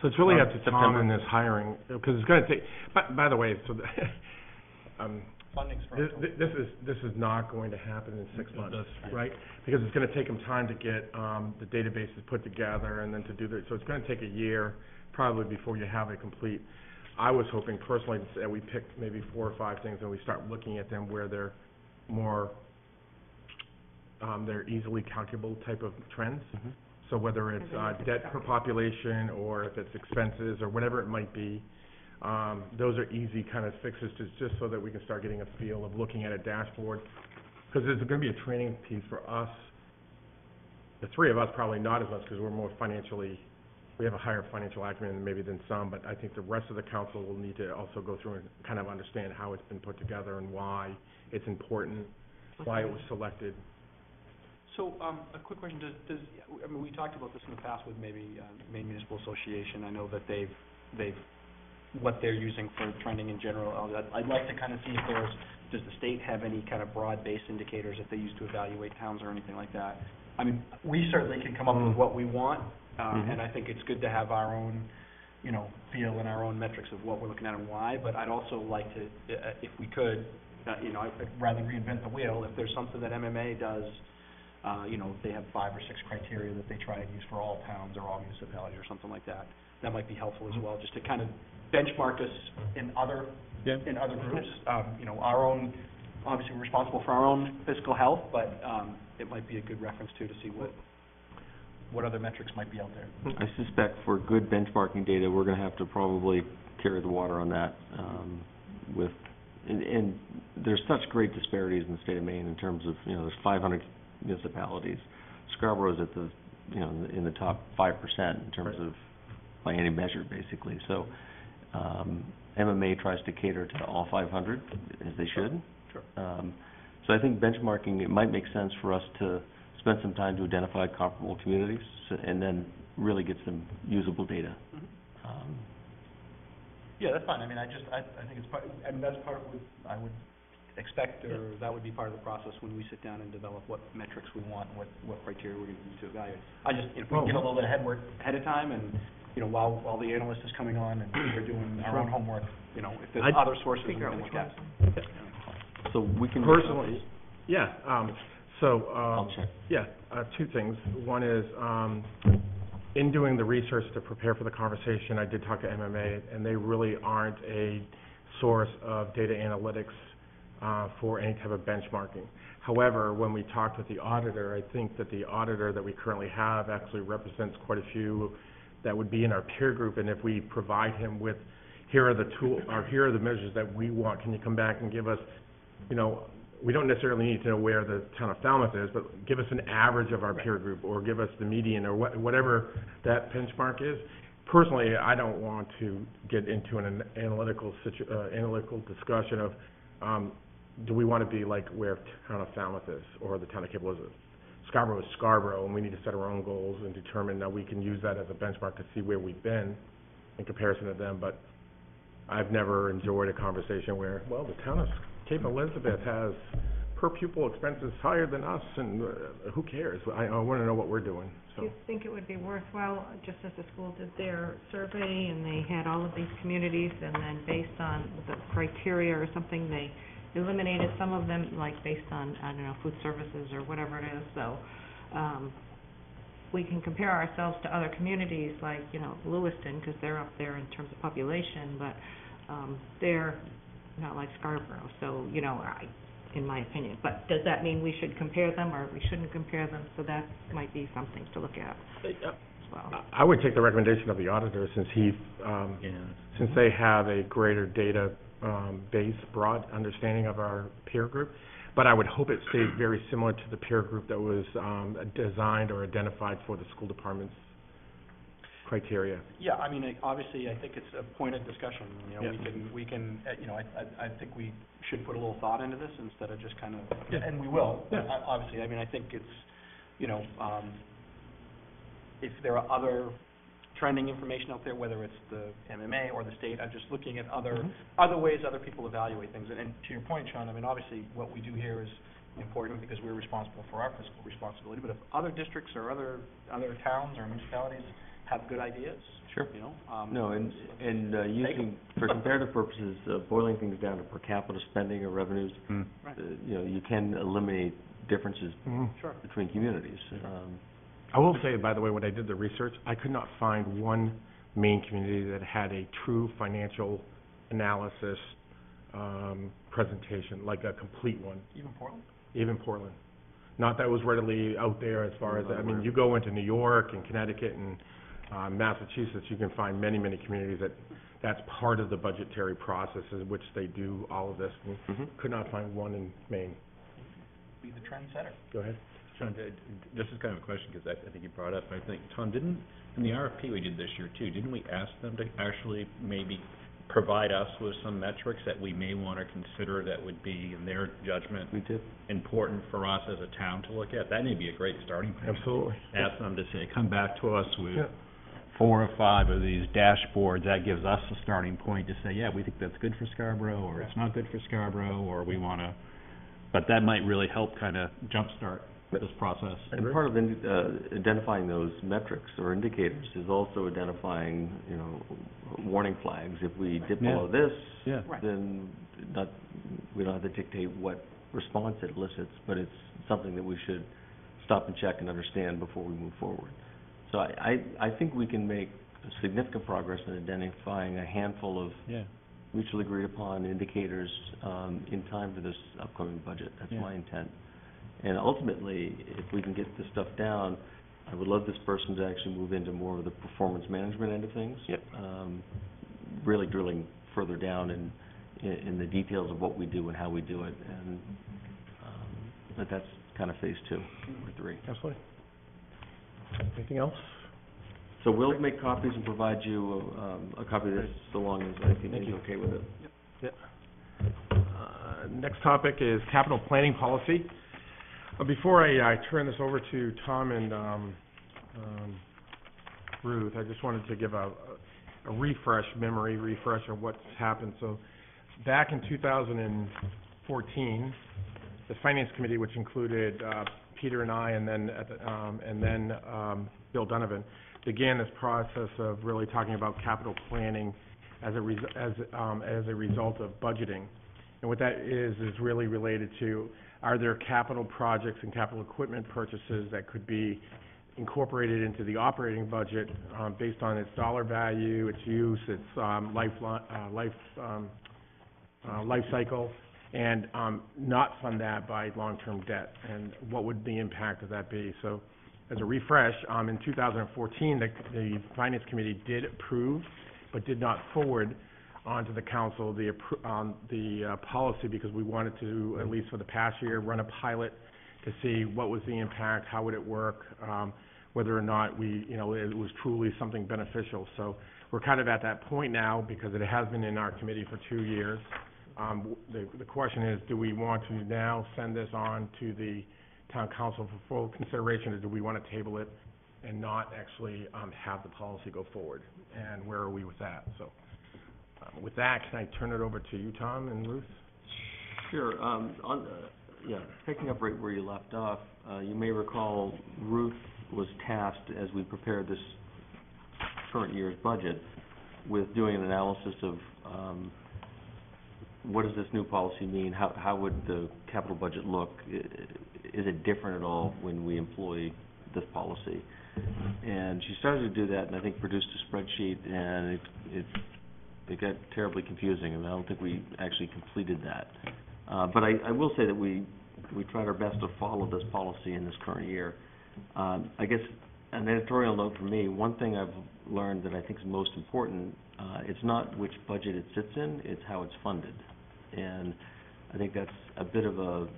Speaker 1: So it's really up to Tom
Speaker 4: September.
Speaker 1: in this hiring, because it's gonna take, by, by the way, so, the- *laughs* um,
Speaker 5: Funding's
Speaker 1: this,
Speaker 5: October.
Speaker 1: this is, this is not going to happen in six months, right? Because it's gonna take him time to get, um, the databases put together and then to do the, so it's gonna take a year probably before you have a complete, I was hoping personally that we pick maybe four or five things and we start looking at them where they're more, um, they're easily calculable type of trends.
Speaker 4: Mhm.
Speaker 1: So whether it's, uh, debt per population, or if it's expenses, or whatever it might be, um, those are easy kind of fixes to, just so that we can start getting a feel of looking at a dashboard. Because there's gonna be a training piece for us, the three of us probably not as much, because we're more financially, we have a higher financial acumen maybe than some, but I think the rest of the council will need to also go through and kind of understand how it's been put together and why it's important, why it was selected.
Speaker 5: So, um, a quick question, does, does, I mean, we talked about this in the past with maybe, uh, Maine Municipal Association, I know that they've, they've, what they're using for trending in general, I'd, I'd like to kind of see if there's, does the state have any kind of broad-based indicators that they use to evaluate towns or anything like that? I mean, we certainly can come up with what we want, uh,
Speaker 4: Mhm.
Speaker 5: and I think it's good to have our own, you know, feel and our own metrics of what we're looking at and why, but I'd also like to, uh, if we could, uh, you know, I'd rather reinvent the wheel, if there's something that MMA does, uh, you know, they have five or six criteria that they try and use for all towns or all municipalities or something like that. That might be helpful as well, just to kind of benchmark us in other,
Speaker 3: Yeah.
Speaker 5: in other groups. Um, you know, our own, obviously, we're responsible for our own fiscal health, but, um, it might be a good reference too, to see what, what other metrics might be out there.
Speaker 4: I suspect for good benchmarking data, we're gonna have to probably carry the water on that, um, with, and, and there's such great disparities in the state of Maine in terms of, you know, there's five hundred municipalities. Scarborough's at the, you know, in the- in the top five percent in terms of, by any measure, basically, so, um, MMA tries to cater to all five hundred, as they should.
Speaker 5: Sure.
Speaker 4: Um, so I think benchmarking, it might make sense for us to spend some time to identify comparable communities, and then really get some usable data.
Speaker 5: Mhm.
Speaker 4: Um,
Speaker 5: Yeah, that's fine, I mean, I just, I, I think it's part, I mean, that's part of what I would expect, or that would be part of the process when we sit down and develop what metrics we want, what, what criteria we're gonna use to evaluate. I just, you know, if we can get a little bit of head work ahead of time, and, you know, while, while the analyst is coming on and we're doing our own homework, you know, if there's
Speaker 1: I'd
Speaker 5: other sources we
Speaker 2: Figure out
Speaker 5: can
Speaker 2: which
Speaker 5: look
Speaker 2: ones.
Speaker 5: at.
Speaker 4: So we can.
Speaker 1: Personally, yeah, um, so, um.
Speaker 4: I'll check.
Speaker 1: Yeah, uh, two things. One is, um, in doing the research to prepare for the conversation, I did talk to MMA, and they really aren't a source of data analytics, for any type of benchmarking. However, when we talked with the auditor, I think that the auditor that we currently have actually represents quite a few that would be in our peer group, and if we provide him with, here are the tool, or here are the measures that we want, can you come back and give us, you know, we don't necessarily need to know where the town of Falmouth is, but give us an average of our peer group, or give us the median, or what, whatever that benchmark is. Personally, I don't want to get into an analytical situ, uh, analytical discussion of, um, do we want to be like where town of Falmouth is, or the town of Cable is? Scarborough is Scarborough, and we need to set our own goals and determine that we can use that as a benchmark to see where we've been in comparison to them, but I've never enjoyed a conversation where, well, the town of Cape Elizabeth has per pupil expenses higher than us, and uh, who cares? I, I want to know what we're doing,
Speaker 2: Do you think it would be worthwhile, just as the school did their survey, and they had all of these communities, and then based on the criteria or something, they eliminated some of them, like based on, I don't know, food services or whatever it is, so, um, we can compare ourselves to other communities, like, you know, Lewiston, because they're up there in terms of population, but, um, they're not like Scarborough, so, you know, I, in my opinion. But does that mean we should compare them, or we shouldn't compare them? So that might be something to look at as well.
Speaker 1: I- I would take the recommendation of the auditor, since he, um,
Speaker 3: Yeah.
Speaker 1: since they have a greater data, um, base, broad understanding of our peer group. But I would hope it stayed very similar to the peer group that was, um, designed or identified for the school department's criteria.
Speaker 5: Yeah, I mean, I- obviously, I think it's a point of discussion, you know, we
Speaker 1: Yeah.
Speaker 5: can, we can, uh, you know, I, I, I think we should put a little thought into this instead of just kind of,
Speaker 1: Yeah.
Speaker 5: and we will,
Speaker 1: Yeah.
Speaker 5: I- obviously, I mean, I think it's, you know, um, if there are other trending information out there, whether it's the MMA or the state, I'm just looking at other,
Speaker 1: Mhm.
Speaker 5: other ways other people evaluate things, and, and to your point, Sean, I mean, obviously, what we do here is important because we're responsible for our fiscal responsibility, but if other districts or other, other towns or municipalities have good ideas,
Speaker 4: Sure.
Speaker 5: you know, um.
Speaker 4: No, and, and uh, using, for comparative purposes, uh, boiling things down to per capita spending or revenues,
Speaker 3: Hmm.
Speaker 4: uh, you know, you can eliminate differences.
Speaker 5: Sure.
Speaker 4: between communities. Um,
Speaker 1: I will say, by the way, when I did the research, I could not find one Maine community that had a true financial analysis, um, presentation, like a complete one,
Speaker 5: Even Portland?
Speaker 1: even Portland. Not that it was readily out there as far as, I mean, you go into New York and Connecticut and, uh, Massachusetts, you can find many, many communities that, that's part of the budgetary process in which they do all of this. And
Speaker 4: Mhm.
Speaker 1: Could not find one in Maine.
Speaker 5: Be the trendsetter.
Speaker 1: Go ahead.
Speaker 3: D- this is kind of a question, because I, I think you brought up, I think, Tom, didn't, in the RFP we did this year too, didn't we ask them to actually maybe provide us with some metrics that we may want to consider that would be, in their judgment,
Speaker 4: We did.
Speaker 3: important for us as a town to look at? That may be a great starting point.
Speaker 1: Absolutely.
Speaker 3: Ask them to say, come back to us with
Speaker 1: Yeah.
Speaker 3: four or five of these dashboards, that gives us a starting point to say, yeah, we think that's good for Scarborough, or it's not good for Scarborough, or we want to, but that might really help kind of jumpstart this process.
Speaker 4: And part of in- uh, identifying those metrics or indicators is also identifying, you know, warning flags. If we dip
Speaker 3: Yeah.
Speaker 4: below this,
Speaker 3: Yeah.
Speaker 5: Right.
Speaker 4: then not, we don't have to dictate what response it elicits, but it's something that we should stop and check and understand before we move forward. So I, I, I think we can make significant progress in identifying a handful of
Speaker 3: Yeah.
Speaker 4: mutually agreed upon indicators, um, in time for this upcoming budget. That's
Speaker 3: Yeah.
Speaker 4: my intent. And ultimately, if we can get this stuff down, I would love this person to actually move into more of the performance management end of things.
Speaker 3: Yep.
Speaker 4: Um, really drilling further down in, in, in the details of what we do and how we do it, and, um, but that's kind of phase two or three.
Speaker 1: Absolutely. Anything else?
Speaker 4: So we'll make copies and provide you, um, a copy of this, so long as I think
Speaker 1: Thank
Speaker 4: he's okay with it. Yep.
Speaker 1: Uh, Next topic is capital planning policy. Uh, Before I, turn this over to Tom and, um, um, Ruth, I just wanted to give a, refresh, memory refresh of what's happened. So, back in two thousand and fourteen, the Finance Committee, which included, uh, Peter and I, and then, um, and then, Bill Donovan, began this process of really talking about capital planning as a res- as, as a result of budgeting. And what that is, is really related to, are there capital projects and capital equipment purchases that could be incorporated into the operating budget, um, based on its dollar value, its use, its, um, life, uh, life, um, uh, life cycle, and, um, not fund that by long-term debt? And what would the impact of that be? So, as a refresh, um, in two thousand and fourteen, the, the Finance Committee did approve, but did not forward onto the council the, um, the, uh, policy, because we wanted to, at least for the past year, run a pilot to see what was the impact, how would it work, um, whether or not we, you know, it was truly something beneficial. So, we're kind of at that point now, because it has been in our committee for two years. Um, the, the question is, do we want to now send this on to the town council for full consideration, or do we want to table it and not actually, um, have the policy go forward? And where are we with that? So, with that, can I turn it over to you, Tom and Ruth?
Speaker 4: Sure, um, uh, yeah, picking up right where you left off, uh, you may recall Ruth was tasked, as we prepared this current year's budget, with doing an analysis of, um, what does this new policy mean? How, how would the capital budget look? Is it different at all when we employ this policy? And she started to do that, and I think produced a spreadsheet, and it, it, got terribly confusing, and I don't think we actually completed that. Uh, but I, I will say that we, we tried our best to follow this policy in this current year. Um, I guess an editorial note for me, one thing I've learned that I think is most important, uh, it's not which budget it sits in, it's how it's funded. And I think that's a bit of a,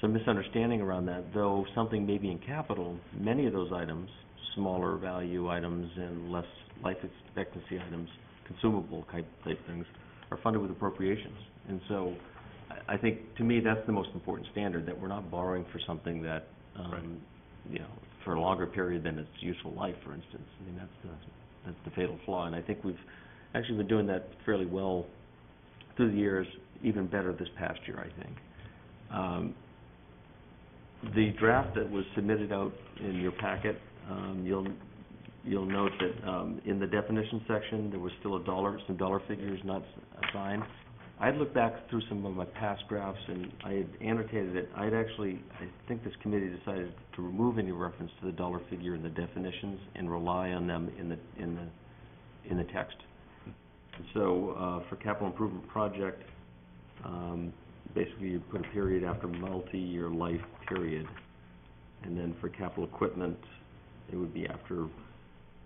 Speaker 4: some misunderstanding around that, though something may be in capital, many of those items, smaller value items and less life expectancy items, consumable type, type things, are funded with appropriations. And so, I, I think, to me, that's the most important standard, that we're not borrowing for something that, um, you know, for a longer period than its useful life, for instance. I mean, that's the, that's the fatal flaw, and I think we've actually been doing that fairly well through the years, even better this past year, I think. Um, the draft that was submitted out in your packet, um, you'll, you'll note that, um, in the definition section, there was still a dollar, some dollar figures not assigned. I'd looked back through some of my past graphs and I had annotated it. I'd actually, I think this committee decided to remove any reference to the dollar figure in the definitions and rely on them in the, in the in the text. So, uh, for capital improvement project, um, basically you put a period after multi-year life period. And then for capital equipment, it would be after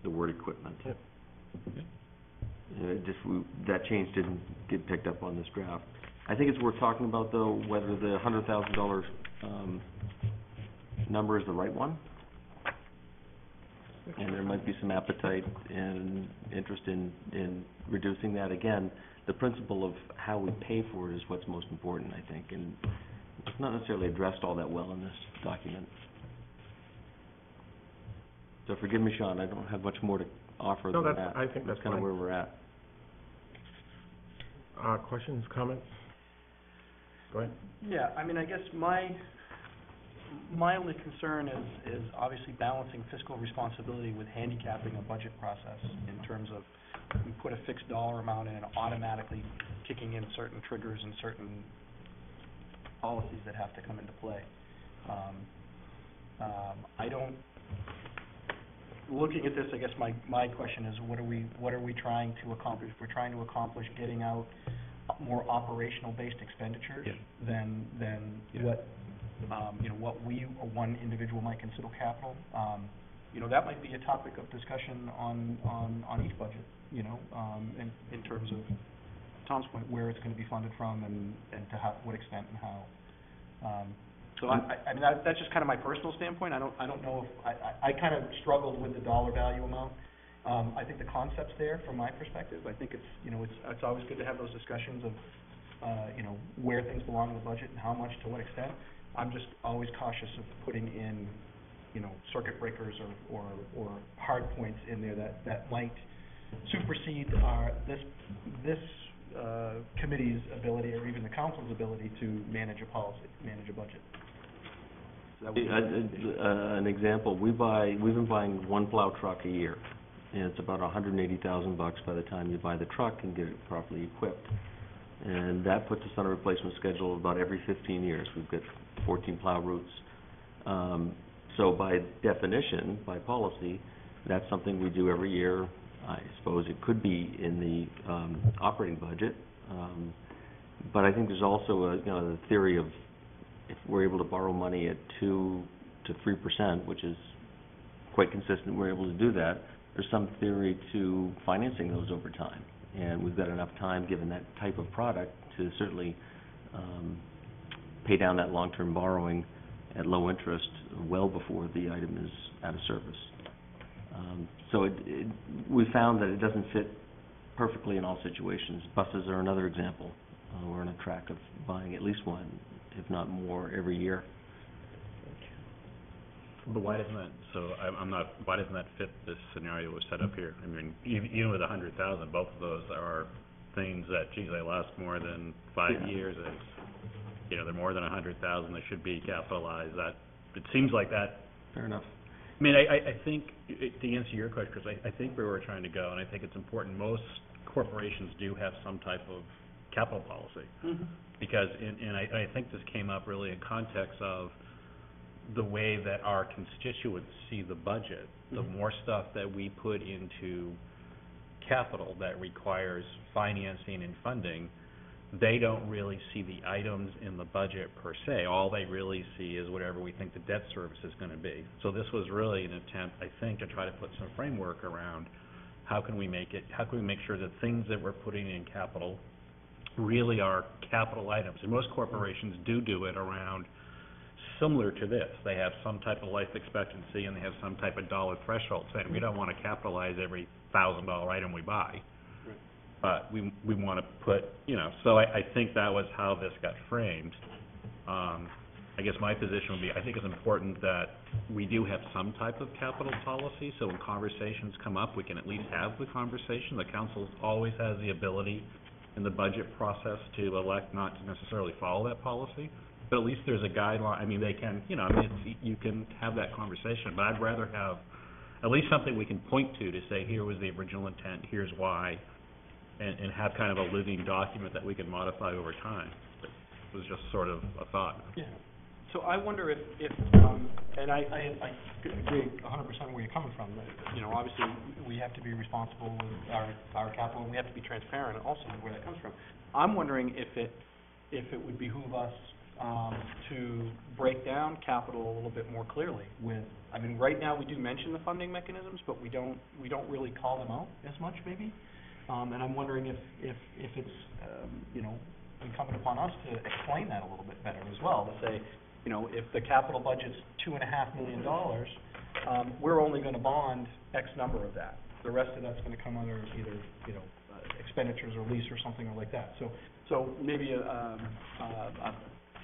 Speaker 4: the word equipment.
Speaker 3: Yep.
Speaker 4: It just, we, that change didn't get picked up on this draft. I think it's worth talking about, though, whether the hundred thousand dollars, um, number is the right one. And there might be some appetite and interest in, in reducing that. Again, the principle of how we pay for it is what's most important, I think, and it's not necessarily addressed all that well in this document. So forgive me, Sean, I don't have much more to offer than
Speaker 1: No,
Speaker 4: than
Speaker 1: that's,
Speaker 4: that.
Speaker 1: I think that's
Speaker 4: kind of
Speaker 1: fine.
Speaker 4: where we're at.
Speaker 1: Uh, questions, comments? Go ahead.
Speaker 5: Yeah, I mean, I guess my, my only concern is, is obviously balancing fiscal responsibility with handicapping a budget process in terms of we put a fixed dollar amount in and automatically kicking in certain triggers and certain policies that have to come into play. Um, um, I don't, looking at this, I guess my, my question is, what are we, what are we trying to accomplish? If We're trying to accomplish getting out more operational-based expenditures
Speaker 3: Yeah.
Speaker 5: than, than
Speaker 3: Yeah.
Speaker 5: what, um, you know, what we or one individual might consider capital. Um, you know, that might be a topic of discussion on, on, on each budget, you know, um, in, in terms of Tom's point, where it's gonna be funded from and, and to how, what extent and how. Um, so I, I, mean, that, that's just kind of my personal standpoint, I don't, I don't know if, I, I, I kind of struggled with the dollar value amount. Um, I think the concept's there from my perspective, I think it's, you know, it's, it's always good to have those discussions of, uh, you know, where things belong in the budget and how much, to what extent. I'm just always cautious of putting in, you know, circuit breakers or, or, or hard points in there that, that might supersede our, this, this, uh, committee's ability or even the council's ability to manage a policy, manage a budget.
Speaker 4: Uh, uh, an example, we buy, we've been buying one plow truck a year, and it's about hundred and eighty thousand bucks by the time you buy the truck and get it properly equipped. And that puts us on a replacement schedule of about every fifteen years. We've got fourteen plow routes. Um, so by definition, by policy, that's something we do every year. I suppose it could be in the, um, operating budget. Um, but I think there's also a, you know, the theory of if we're able to borrow money at two to three percent, which is quite consistent, we're able to do that, there's some theory to financing those over time. And we've got enough time, given that type of product, to certainly, um, pay down that long-term borrowing at low interest well before the item is out of service. Um, so it, it, we found that it doesn't fit perfectly in all situations. Buses are another example. Uh, we're on a track of buying at least one, if not more, every year.
Speaker 3: But why doesn't that, so I'm, I'm not, why doesn't that fit this scenario we've set up here? I mean, even, even with a hundred thousand, both of those are things that, geez, they last more than five
Speaker 4: Yeah.
Speaker 3: years. It's, you know, they're more than a hundred thousand, they should be capitalized. That, it seems like that
Speaker 4: Fair enough.
Speaker 3: I mean, I, I, I think, i- to answer your question, Chris, I, I think where we're trying to go, and I think it's important, most corporations do have some type of capital policy. Mm-hmm. Because, and, and I, I think this came up really in context of the way that our constituents see the budget. The
Speaker 5: Mhm.
Speaker 3: more stuff that we put into capital that requires financing and funding, they don't really see the items in the budget per se. All they really see is whatever we think the debt service is gonna be. So this was really an attempt, I think, to try to put some framework around how can we make it, how can we make sure that things that we're putting in capital really are capital items. And most corporations do do it around similar to this. They have some type of life expectancy and they have some type of dollar threshold saying, we don't wanna capitalize every thousand dollar item we buy. But we, we wanna put, you know, so I, I think that was how this got framed. Um, I guess my position would be, I think it's important that we do have some type of capital policy, so when conversations come up, we can at least have the conversation. The council always has the ability in the budget process to elect not to necessarily follow that policy, but at least there's a guideline, I mean, they can, you know, I mean, it's, you can have that conversation, but I'd rather have at least something we can point to, to say, here was the original intent, here's why, and, and have kind of a living document that we can modify over time. It was just sort of a thought.
Speaker 5: Yeah. So I wonder if, if, um, and I, I, I agree hundred percent where you're coming from, that, you know, obviously, we have to be responsible with our, our capital, and we have to be transparent also where that comes from. I'm wondering if it, if it would behoove us, um, to break down capital a little bit more clearly with, I mean, right now, we do mention the funding mechanisms, but we don't, we don't really call them out as much, maybe. Um, and I'm wondering if, if, if it's, um, you know, incumbent upon us to explain that a little bit better as well, to say, you know, if the capital budget's two and a half million dollars, um, we're only gonna bond X number of that. The rest of that's gonna come under either, you know, uh, expenditures or lease or something like that. So, so maybe a, um, uh, a-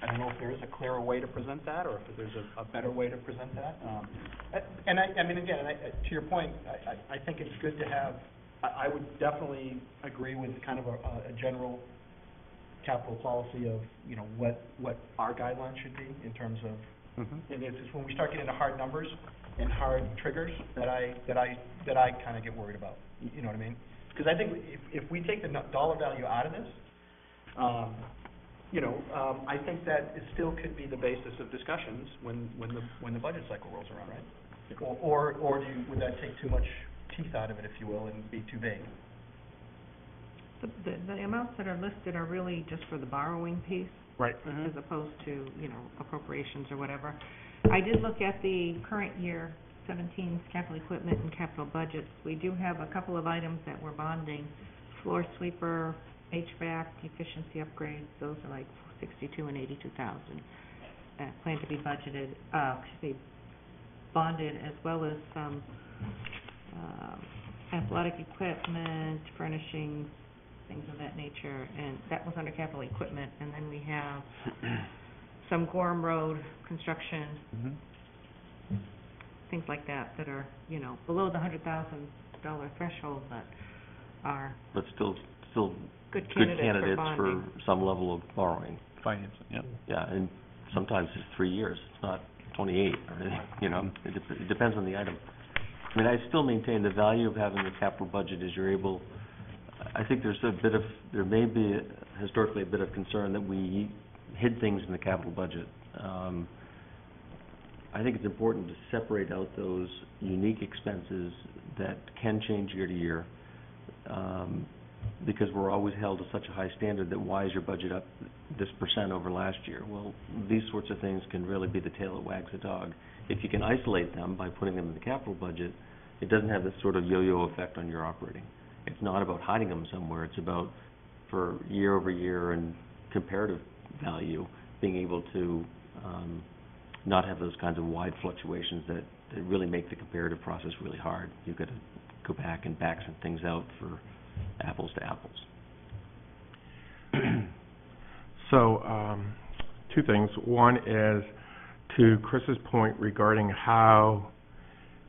Speaker 5: I don't know if there is a clearer way to present that, or if there's a, a better way to present that. Um, and I, I mean, again, I, I- to your point, I, I, I think it's good to have, I, I would definitely agree with kind of a- a general capital policy of, you know, what, what our guidelines should be in terms of,
Speaker 4: Mhm.
Speaker 5: and it's, it's when we start getting into hard numbers and hard triggers that I, that I, that I kind of get worried about, You- you know what I mean? Because I think if, if we take the nu- dollar value out of this, um, you know, um, I think that it still could be the basis of discussions when, when the, when the budget cycle rolls around, right? Or, or, or do you, would that take too much teeth out of it, if you will, and be too vague?
Speaker 2: The, the, the amounts that are listed are really just for the borrowing piece,
Speaker 1: Right.
Speaker 2: as opposed to, you know, appropriations or whatever. I did look at the current year 17 capital equipment and capital budgets. We do have a couple of items that we're bonding, floor sweeper, HVAC, efficiency upgrades, those are like 62 and 82,000. Uh, plan to be budgeted, uh, excuse me, bonded, as well as some, um, athletic equipment, furnishings, things of that nature, and that was under capital equipment. And then we have some Gorham Road construction,
Speaker 4: Mhm.
Speaker 2: things like that, that are, you know, below the hundred thousand dollar threshold, but are
Speaker 4: But still, still
Speaker 2: good
Speaker 4: good
Speaker 2: candidates for
Speaker 4: candidates for some level of borrowing.
Speaker 3: Financing, yeah.
Speaker 4: Yeah, and sometimes it's three years, it's not twenty-eight or *laughs* anything, you know, it dep- it depends on the item. I mean, I still maintain the value of having the capital budget is you're able, I think there's a bit of, there may be historically a bit of concern that we hid things in the capital budget. Um, I think it's important to separate out those unique expenses that can change year to year, um, because we're always held to such a high standard that why is your budget up this percent over last year? Well, these sorts of things can really be the tail that wags the dog. If you can isolate them by putting them in the capital budget, it doesn't have this sort of yo-yo effect on your operating. It's not about hiding them somewhere, it's about, for year over year and comparative value, being able to, um, not have those kinds of wide fluctuations that, that really make the comparative process really hard. You've got to go back and back some things out for apples to apples. *clears throat*
Speaker 1: So, um, two things. One is, to Chris's point regarding how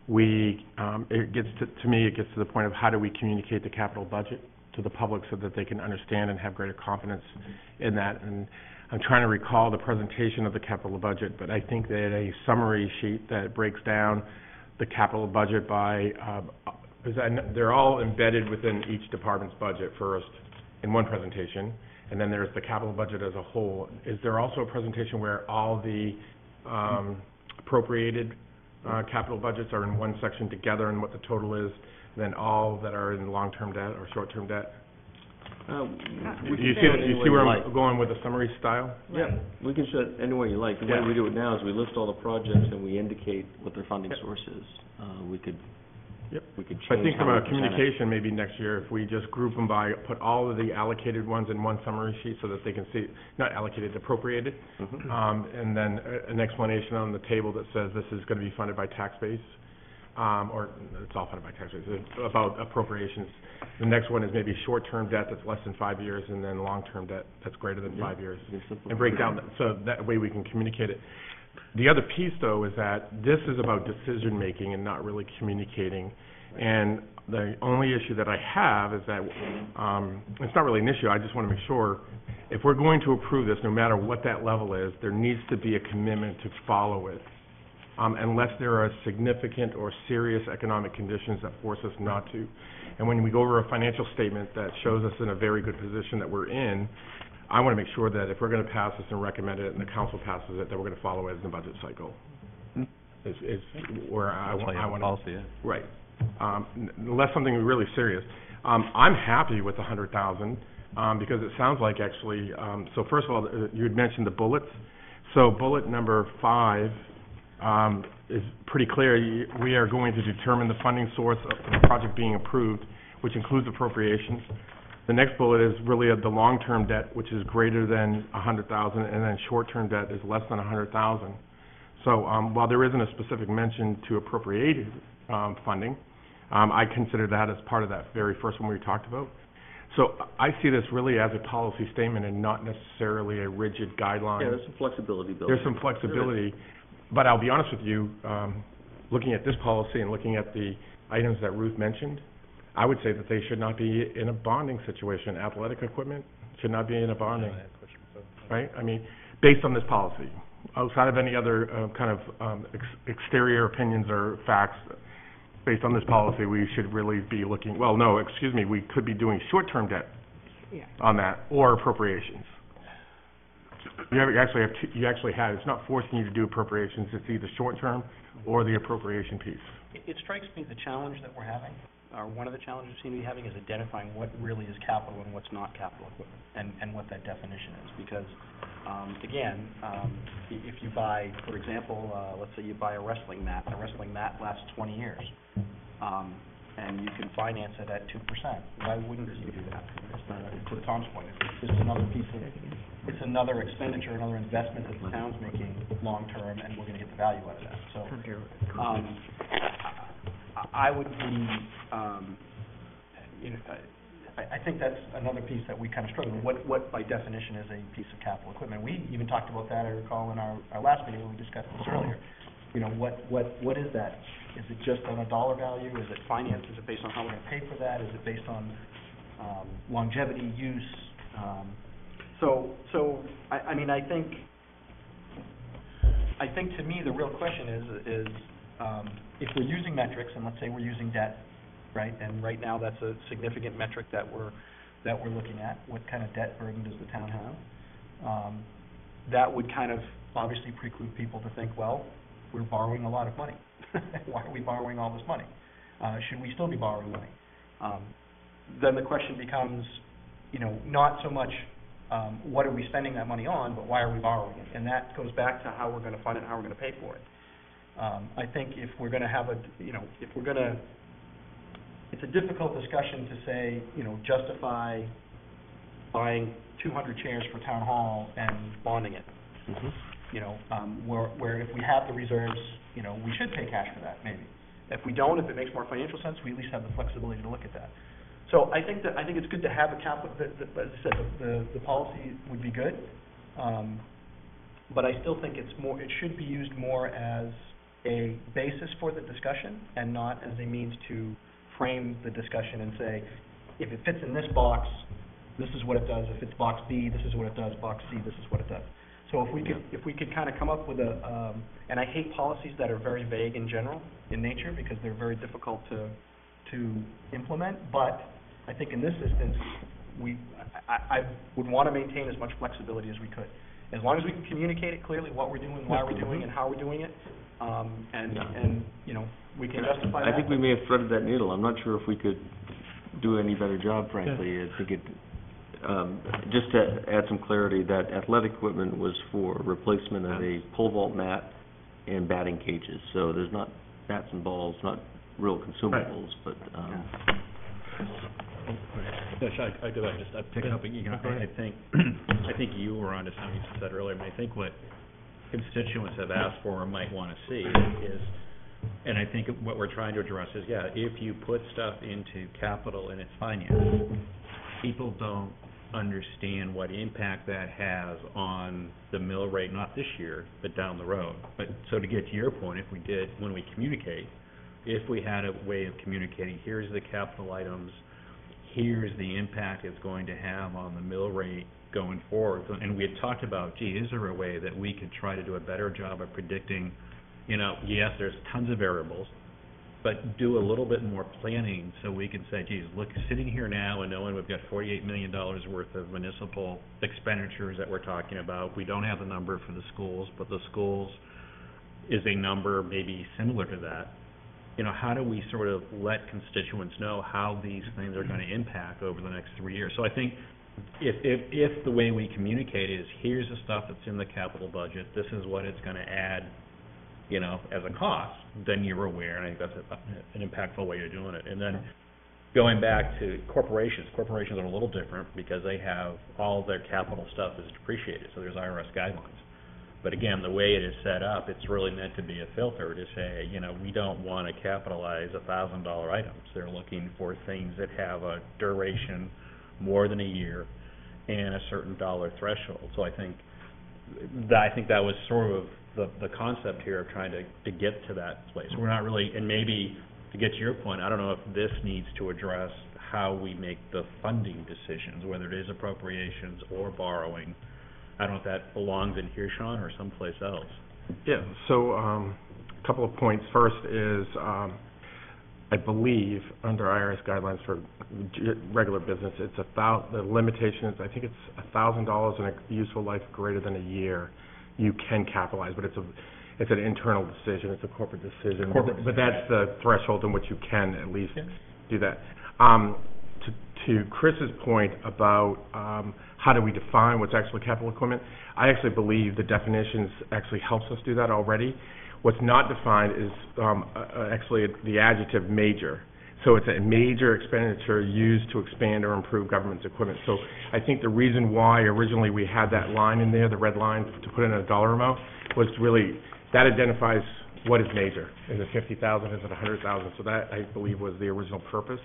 Speaker 1: we, um, it gets to, to me, it gets to the point of how do we communicate the capital budget to the public so that they can understand and have greater confidence in that. And I'm trying to recall the presentation of the capital budget, but I think had a summary sheet that breaks down the capital budget by, um, is they're all embedded within each department's budget first in one presentation, and then there's the capital budget as a whole. Is there also a presentation where all the um, appropriated uh, capital budgets are in one section together and what the total is, then all that are in long-term debt or short-term debt?
Speaker 4: Uh,
Speaker 1: You see, that- you see where I'm going with the summary style?
Speaker 4: Yeah, we can show it any way you like. The way
Speaker 1: Yeah.
Speaker 4: we do it now is we list all the projects and we indicate what their funding source is. Uh, we could,
Speaker 1: Yep.
Speaker 4: we could
Speaker 1: I
Speaker 4: change
Speaker 1: think
Speaker 4: how
Speaker 1: from
Speaker 4: we
Speaker 1: a
Speaker 4: present it.
Speaker 1: communication, maybe next year, if we just group them by, put all of the allocated ones in one summary sheet so that they can see, not allocated, appropriated,
Speaker 4: Mhm.
Speaker 1: um, and then a- an explanation on the table that says this is gonna be funded by tax base, um, or it's all funded by tax base, it's about appropriations. The next one is maybe short-term debt that's less than five years, and then long-term debt that's greater than five years. And break down, that- so that way we can communicate it. The other piece, though, is that this is about decision-making and not really communicating. And the only issue that I have is that, um, it's not really an issue, I just want to make sure, if we're going to approve this, no matter what that level is, there needs to be a commitment to follow it. Um, unless there are significant or serious economic conditions that force us not to. And when we go over a financial statement that shows us in a very good position that we're in, I wanna make sure that if we're gonna pass this and recommend it, and the council passes it, that we're gonna follow it in the budget cycle. Is, is where I,
Speaker 3: That's why
Speaker 1: wa-
Speaker 3: you
Speaker 1: I
Speaker 3: have a
Speaker 1: wanna.
Speaker 3: policy, yeah.
Speaker 1: Right. Um, n- unless something really serious. Um, I'm happy with the hundred thousand, um, because it sounds like actually, um, so first of all, uh, you had mentioned the bullets. So bullet number five, um, is pretty clear. We are going to determine the funding source of the project being approved, which includes appropriations. The next bullet is really the long-term debt, which is greater than a hundred thousand, and then short-term debt is less than a hundred thousand. So, um, while there isn't a specific mention to appropriated, um, funding, um, I consider that as part of that very first one we talked about. So I see this really as a policy statement and not necessarily a rigid guideline.
Speaker 4: Yeah, there's some flexibility built
Speaker 1: There's
Speaker 4: in.
Speaker 1: some flexibility, but I'll be honest with you, um, looking at this policy and looking at the items that Ruth mentioned, I would say that they should not be in a bonding situation. Athletic equipment should not be in a bonding, right? I mean, based on this policy, outside of any other, uh, kind of, um, ex- exterior opinions or facts, based on this policy, we should really be looking, well, no, excuse me, we could be doing short-term debt
Speaker 2: Yeah.
Speaker 1: on that, or appropriations. You have- you actually have, two- you actually have, it's not forcing you to do appropriations, it's either short-term or the appropriation piece.
Speaker 5: It, it strikes me the challenge that we're having, or one of the challenges we seem to be having, is identifying what really is capital and what's not capital equipment, and, and what that definition is, because, um, again, um, i- if you buy, for example, uh, let's say you buy a wrestling mat, a wrestling mat lasts twenty years, um, and you can finance it at two percent, why wouldn't you do that? It's not, to Tom's point, it's just another piece of, it's another expenditure, another investment that the town's making long-term, and we're gonna get the value out of that, so. Um, I, I would be, um, you know, I, think that's another piece that we kind of struggle with. What, what by definition is a piece of capital equipment? We even talked about that, I recall, in our, our last meeting when we discussed this earlier. You know, what, what, what is that? Is it just on a dollar value? Is it finance? Is it based on how we're gonna pay for that? Is it based on, um, longevity, use? Um, so, so, I, I mean, I think, I think to me, the real question is, is, um, if we're using metrics, and let's say we're using debt, right, and right now that's a significant metric that we're, that we're looking at, what kind of debt burden does the town have? Um, that would kind of obviously preclude people to think, well, we're borrowing a lot of money. *laughs* Why are we borrowing all this money? Uh, should we still be borrowing money? Um, then the question becomes, you know, not so much, um, what are we spending that money on, but why are we borrowing it? And that goes back to how we're gonna fund it, and how we're gonna pay for it. Um, I think if we're gonna have a, you know, if we're gonna, it's a difficult discussion to say, you know, justify buying two hundred chairs for town hall and bonding it.
Speaker 4: Mhm.
Speaker 5: You know, um, where, where if we have the reserves, you know, we should pay cash for that, maybe. If we don't, if it makes more financial sense, we at least have the flexibility to look at that. So I think that, I think it's good to have a capital, the, the, as I said, the, the, the policy would be good. Um, but I still think it's more, it should be used more as a basis for the discussion and not as a means to frame the discussion and say, if it fits in this box, this is what it does. If it's box B, this is what it does. Box C, this is what it does. So if we could, if we could kind of come up with a, um, and I hate policies that are very vague in general, in nature, because they're very difficult to, to implement, but I think in this instance, we, I, I would want to maintain as much flexibility as we could. As long as we can communicate it clearly, what we're doing, why we're doing, it and how we're doing it, um, and,
Speaker 4: Yeah.
Speaker 5: and, you know, we can justify that.
Speaker 4: I think we may have threaded that needle. I'm not sure if we could do any better job, frankly. I think it, um, just to add some clarity, that athletic equipment was for replacement of a pole vault mat and batting cages. So there's not bats and balls, not real consumables, but, um,
Speaker 3: Yes, I, I could, I just, I pick up, you know, I I think, *clears throat* I think you were onto something you said earlier, I mean, I think what constituents have asked for or might wanna see is, and I think what we're trying to address is, yeah, if you put stuff into capital and it's financed, people don't understand what impact that has on the mill rate, not this year, but down the road. But, so to get to your point, if we did, when we communicate, if we had a way of communicating, here's the capital items, here's the impact it's going to have on the mill rate going forward. And we had talked about, gee, is there a way that we could try to do a better job of predicting, you know, yes, there's tons of variables, but do a little bit more planning so we can say, geez, look, sitting here now and knowing we've got forty-eight million dollars worth of municipal expenditures that we're talking about, we don't have the number for the schools, but the schools is a number maybe similar to that. You know, how do we sort of let constituents know how these things are gonna impact over the next three years? So I think if, if, if the way we communicate is, here's the stuff that's in the capital budget, this is what it's gonna add, you know, as a cost, then you're aware, and I think that's a- an impactful way of doing it. And then, going back to corporations, corporations are a little different, because they have, all their capital stuff is depreciated, so there's IRS guidelines. But again, the way it is set up, it's really meant to be a filter to say, you know, we don't wanna capitalize a thousand dollar items. They're looking for things that have a duration more than a year and a certain dollar threshold. So I think, that, I think that was sort of the, the concept here of trying to, to get to that place. We're not really, and maybe, to get to your point, I don't know if this needs to address how we make the funding decisions, whether it is appropriations or borrowing. I don't know if that belongs in here, Sean, or someplace else.
Speaker 1: Yeah, so, um, a couple of points. First is, um, I believe, under IRS guidelines for regular business, it's a thou, the limitation is, I think it's a thousand dollars and a useful life greater than a year, you can capitalize, but it's a, it's an internal decision, it's a corporate decision.
Speaker 3: Corporate
Speaker 1: But that's the threshold in which you can at least
Speaker 3: Yeah.
Speaker 1: do that. Um, to, to Chris's point about, um, how do we define what's actually capital equipment, I actually believe the definitions actually helps us do that already. What's not defined is, um, uh, actually the adjective major. So it's a major expenditure used to expand or improve government's equipment. So I think the reason why originally we had that line in there, the red line, to put in a dollar amount, was really, that identifies what is major. Is it fifty thousand, is it a hundred thousand? So that, I believe, was the original purpose.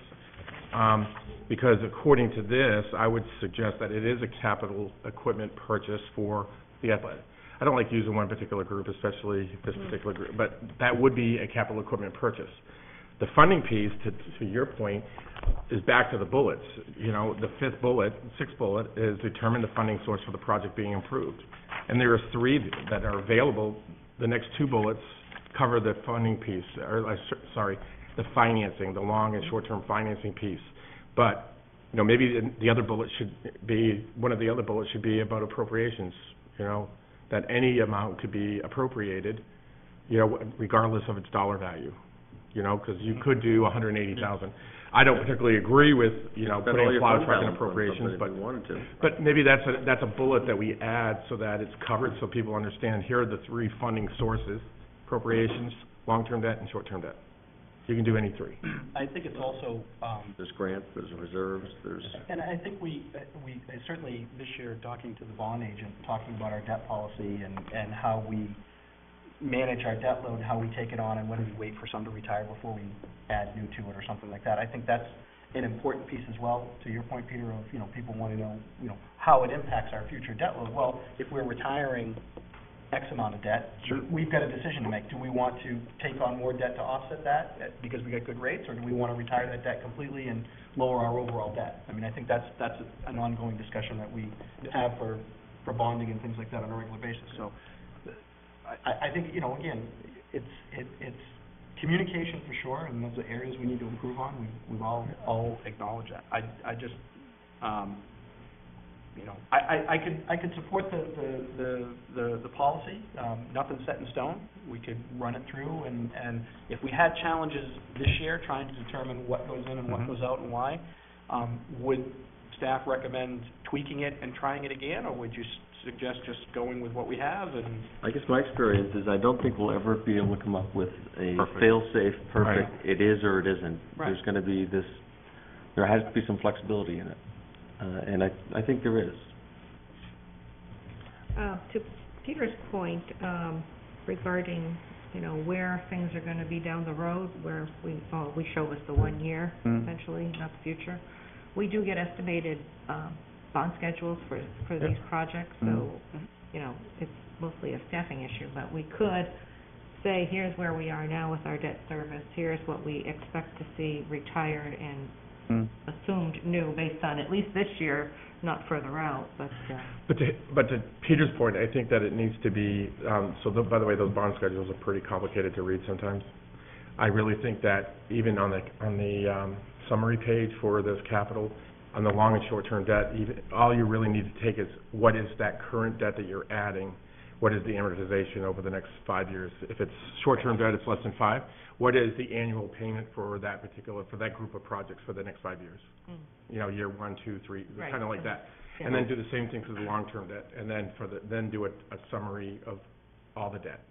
Speaker 1: Um, because according to this, I would suggest that it is a capital equipment purchase for the athletic. I don't like using one particular group, especially this particular group, but that would be a capital equipment purchase. The funding piece, to, to your point, is back to the bullets. You know, the fifth bullet, sixth bullet, is determine the funding source for the project being improved. And there are three that are available. The next two bullets cover the funding piece, or, uh, sorry, the financing, the long and short-term financing piece. But, you know, maybe the, the other bullet should be, one of the other bullets should be about appropriations, you know, that any amount could be appropriated, you know, regardless of its dollar value, you know, because you could do a hundred and eighty thousand. I don't particularly agree with, you know,
Speaker 4: Spend
Speaker 1: putting a
Speaker 4: your
Speaker 1: plow
Speaker 4: fund
Speaker 1: truck in
Speaker 4: balance on
Speaker 1: appropriations,
Speaker 4: something
Speaker 1: but
Speaker 4: if you wanted to.
Speaker 1: but maybe that's a, that's a bullet that we add so that it's covered, so people understand, here are the three funding sources, appropriations, long-term debt, and short-term debt. You can do any three.
Speaker 5: I think it's also, um,
Speaker 4: There's grants, there's reserves, there's,
Speaker 5: And I think we, uh, we, uh, certainly this year, talking to the bond agent, talking about our debt policy and, and how we manage our debt load, how we take it on, and whether we wait for some to retire before we add new to it or something like that. I think that's an important piece as well, to your point, Peter, of, you know, people want to know, you know, how it impacts our future debt load. Well, if we're retiring X amount of debt, we've got a decision to make. Do we want to take on more debt to offset that uh, because we got good rates, or do we want to retire that debt completely and lower our overall debt? I mean, I think that's, that's an ongoing discussion that we have for, for bonding and things like that on a regular basis. So, I, I think, you know, again, it's, it, it's communication for sure, and those are areas we need to improve on. We've, we've all, all acknowledged that. I, I just, um, you know, I, I, I could, I could support the, the, the, the, the policy, um, nothing's set in stone. We could run it through, and, and if we had challenges this year trying to determine what goes in and what
Speaker 3: Mhm.
Speaker 5: goes out and why, um, would staff recommend tweaking it and trying it again, or would you s- suggest just going with what we have and?
Speaker 4: I guess my experience is I don't think we'll ever be able to come up with a
Speaker 3: Perfect.
Speaker 4: fail-safe, perfect, it is or it isn't.
Speaker 5: Right.
Speaker 4: There's gonna be this, there has to be some flexibility in it. Uh, and I, I think there is.
Speaker 2: Uh, to Peter's point, um, regarding, you know, where things are gonna be down the road, where we, oh, we show us the one year
Speaker 3: Mm.
Speaker 2: essentially, not the future. We do get estimated, um, bond schedules for, for
Speaker 3: Yep.
Speaker 2: these projects, so,
Speaker 5: Mhm.
Speaker 2: you know, it's mostly a staffing issue, but we could say, here's where we are now with our debt service, here's what we expect to see retired and
Speaker 3: Mm.
Speaker 2: assumed new based on at least this year, not further out, but, uh,
Speaker 1: But to, but to Peter's point, I think that it needs to be, um, so the, by the way, those bond schedules are pretty complicated to read sometimes. I really think that even on the, on the, um, summary page for those capital, on the long and short-term debt, even, all you really need to take is what is that current debt that you're adding? What is the amortization over the next five years? If it's short-term debt, it's less than five. What is the annual payment for that particular, for that group of projects for the next five years?
Speaker 2: Mm.
Speaker 1: You know, year one, two, three,
Speaker 2: Right.
Speaker 1: kind of like that.
Speaker 2: Yeah.
Speaker 1: And then do the same thing for the long-term debt, and then for the, then do a, a summary of all the debt.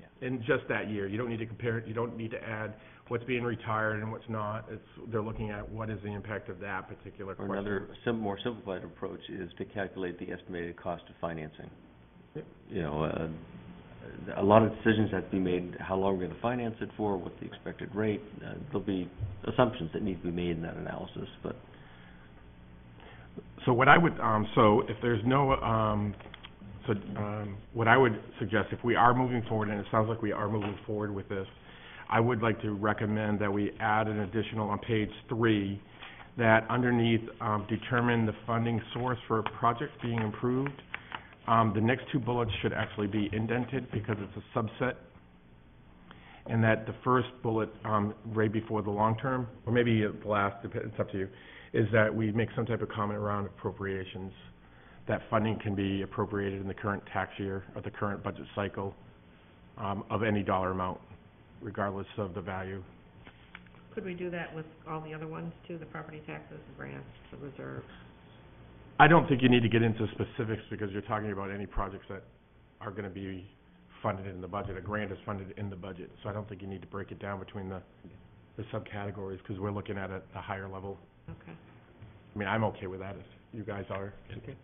Speaker 5: Yeah.
Speaker 1: In just that year, you don't need to compare it, you don't need to add what's being retired and what's not, it's, they're looking at what is the impact of that particular
Speaker 4: Or
Speaker 1: question.
Speaker 4: another sim- more simplified approach is to calculate the estimated cost of financing. You know, uh, a lot of decisions have to be made, how long we're gonna finance it for, what's the expected rate, uh, there'll be assumptions that need to be made in that analysis, but
Speaker 1: So what I would, um, so if there's no, um, so, um, what I would suggest, if we are moving forward, and it sounds like we are moving forward with this, I would like to recommend that we add an additional on page three, that underneath, um, determine the funding source for a project being improved. Um, the next two bullets should actually be indented because it's a subset. And that the first bullet, um, right before the long term, or maybe the last, it's up to you, is that we make some type of comment around appropriations, that funding can be appropriated in the current tax year or the current budget cycle, um, of any dollar amount, regardless of the value.
Speaker 2: Could we do that with all the other ones too, the property taxes, the grants, the reserves?
Speaker 1: I don't think you need to get into specifics because you're talking about any projects that are gonna be funded in the budget. A grant is funded in the budget, so I don't think you need to break it down between the, the subcategories, because we're looking at it at a higher level.
Speaker 2: Okay.
Speaker 1: I mean, I'm okay with that if you guys are.
Speaker 4: Okay.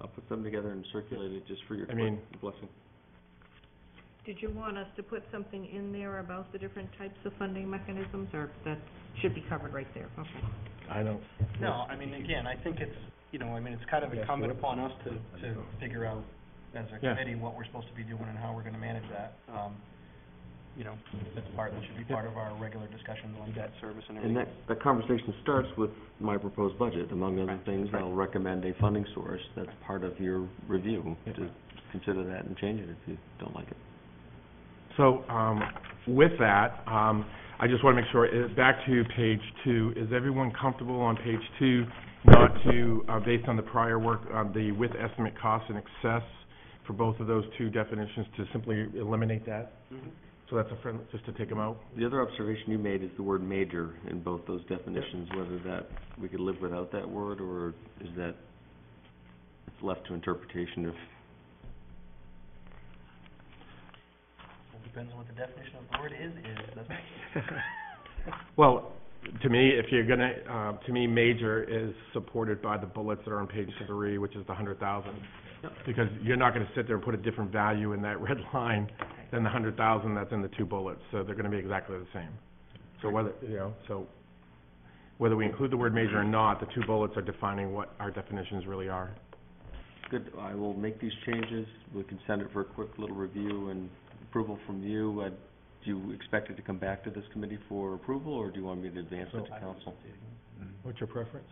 Speaker 4: I'll put them together and circulate it just for your
Speaker 1: I mean-
Speaker 4: blessing.
Speaker 2: Did you want us to put something in there about the different types of funding mechanisms, or that should be covered right there? Okay.
Speaker 1: I don't.
Speaker 5: No, I mean, again, I think it's, you know, I mean, it's kind of incumbent upon us to, to figure out as a
Speaker 1: Yeah.
Speaker 5: committee what we're supposed to be doing and how we're gonna manage that. Um, you know, that's part, that should be part of our regular discussions on debt service and
Speaker 4: And
Speaker 5: everything.
Speaker 4: that, that conversation starts with my proposed budget. Among other
Speaker 5: Right,
Speaker 4: things,
Speaker 1: right.
Speaker 4: I'll recommend a funding source that's part of your review,
Speaker 1: Yeah.
Speaker 4: to consider that and change it if you don't like it.
Speaker 1: So, um, with that, um, I just wanna make sure, uh, back to page two, is everyone comfortable on page two not to, uh, based on the prior work, um, the with estimate costs in excess for both of those two definitions, to simply eliminate that?
Speaker 5: Mhm.
Speaker 1: So that's a friend, just to take them out?
Speaker 4: The other observation you made is the word major in both those definitions, whether that, we could live without that word, or is that, it's left to interpretation of,
Speaker 5: Well, depends on what the definition of the word is, is, doesn't it? *laughs* *laughs*
Speaker 1: Well, to me, if you're gonna, uh, to me, major is supported by the bullets that are on page three, which is the hundred thousand. Because you're not gonna sit there and put a different value in that *laughs* red line than the hundred thousand that's in the two bullets, so they're gonna be exactly the same. So whether, you know, so whether we include the word major or not, the two bullets are defining what our definitions really are.
Speaker 4: good, I will make these changes, we can send it for a quick little review and approval from you. Uh, do you expect it to come back to this committee for approval, or do you want me to advance it to council?
Speaker 1: What's your preference?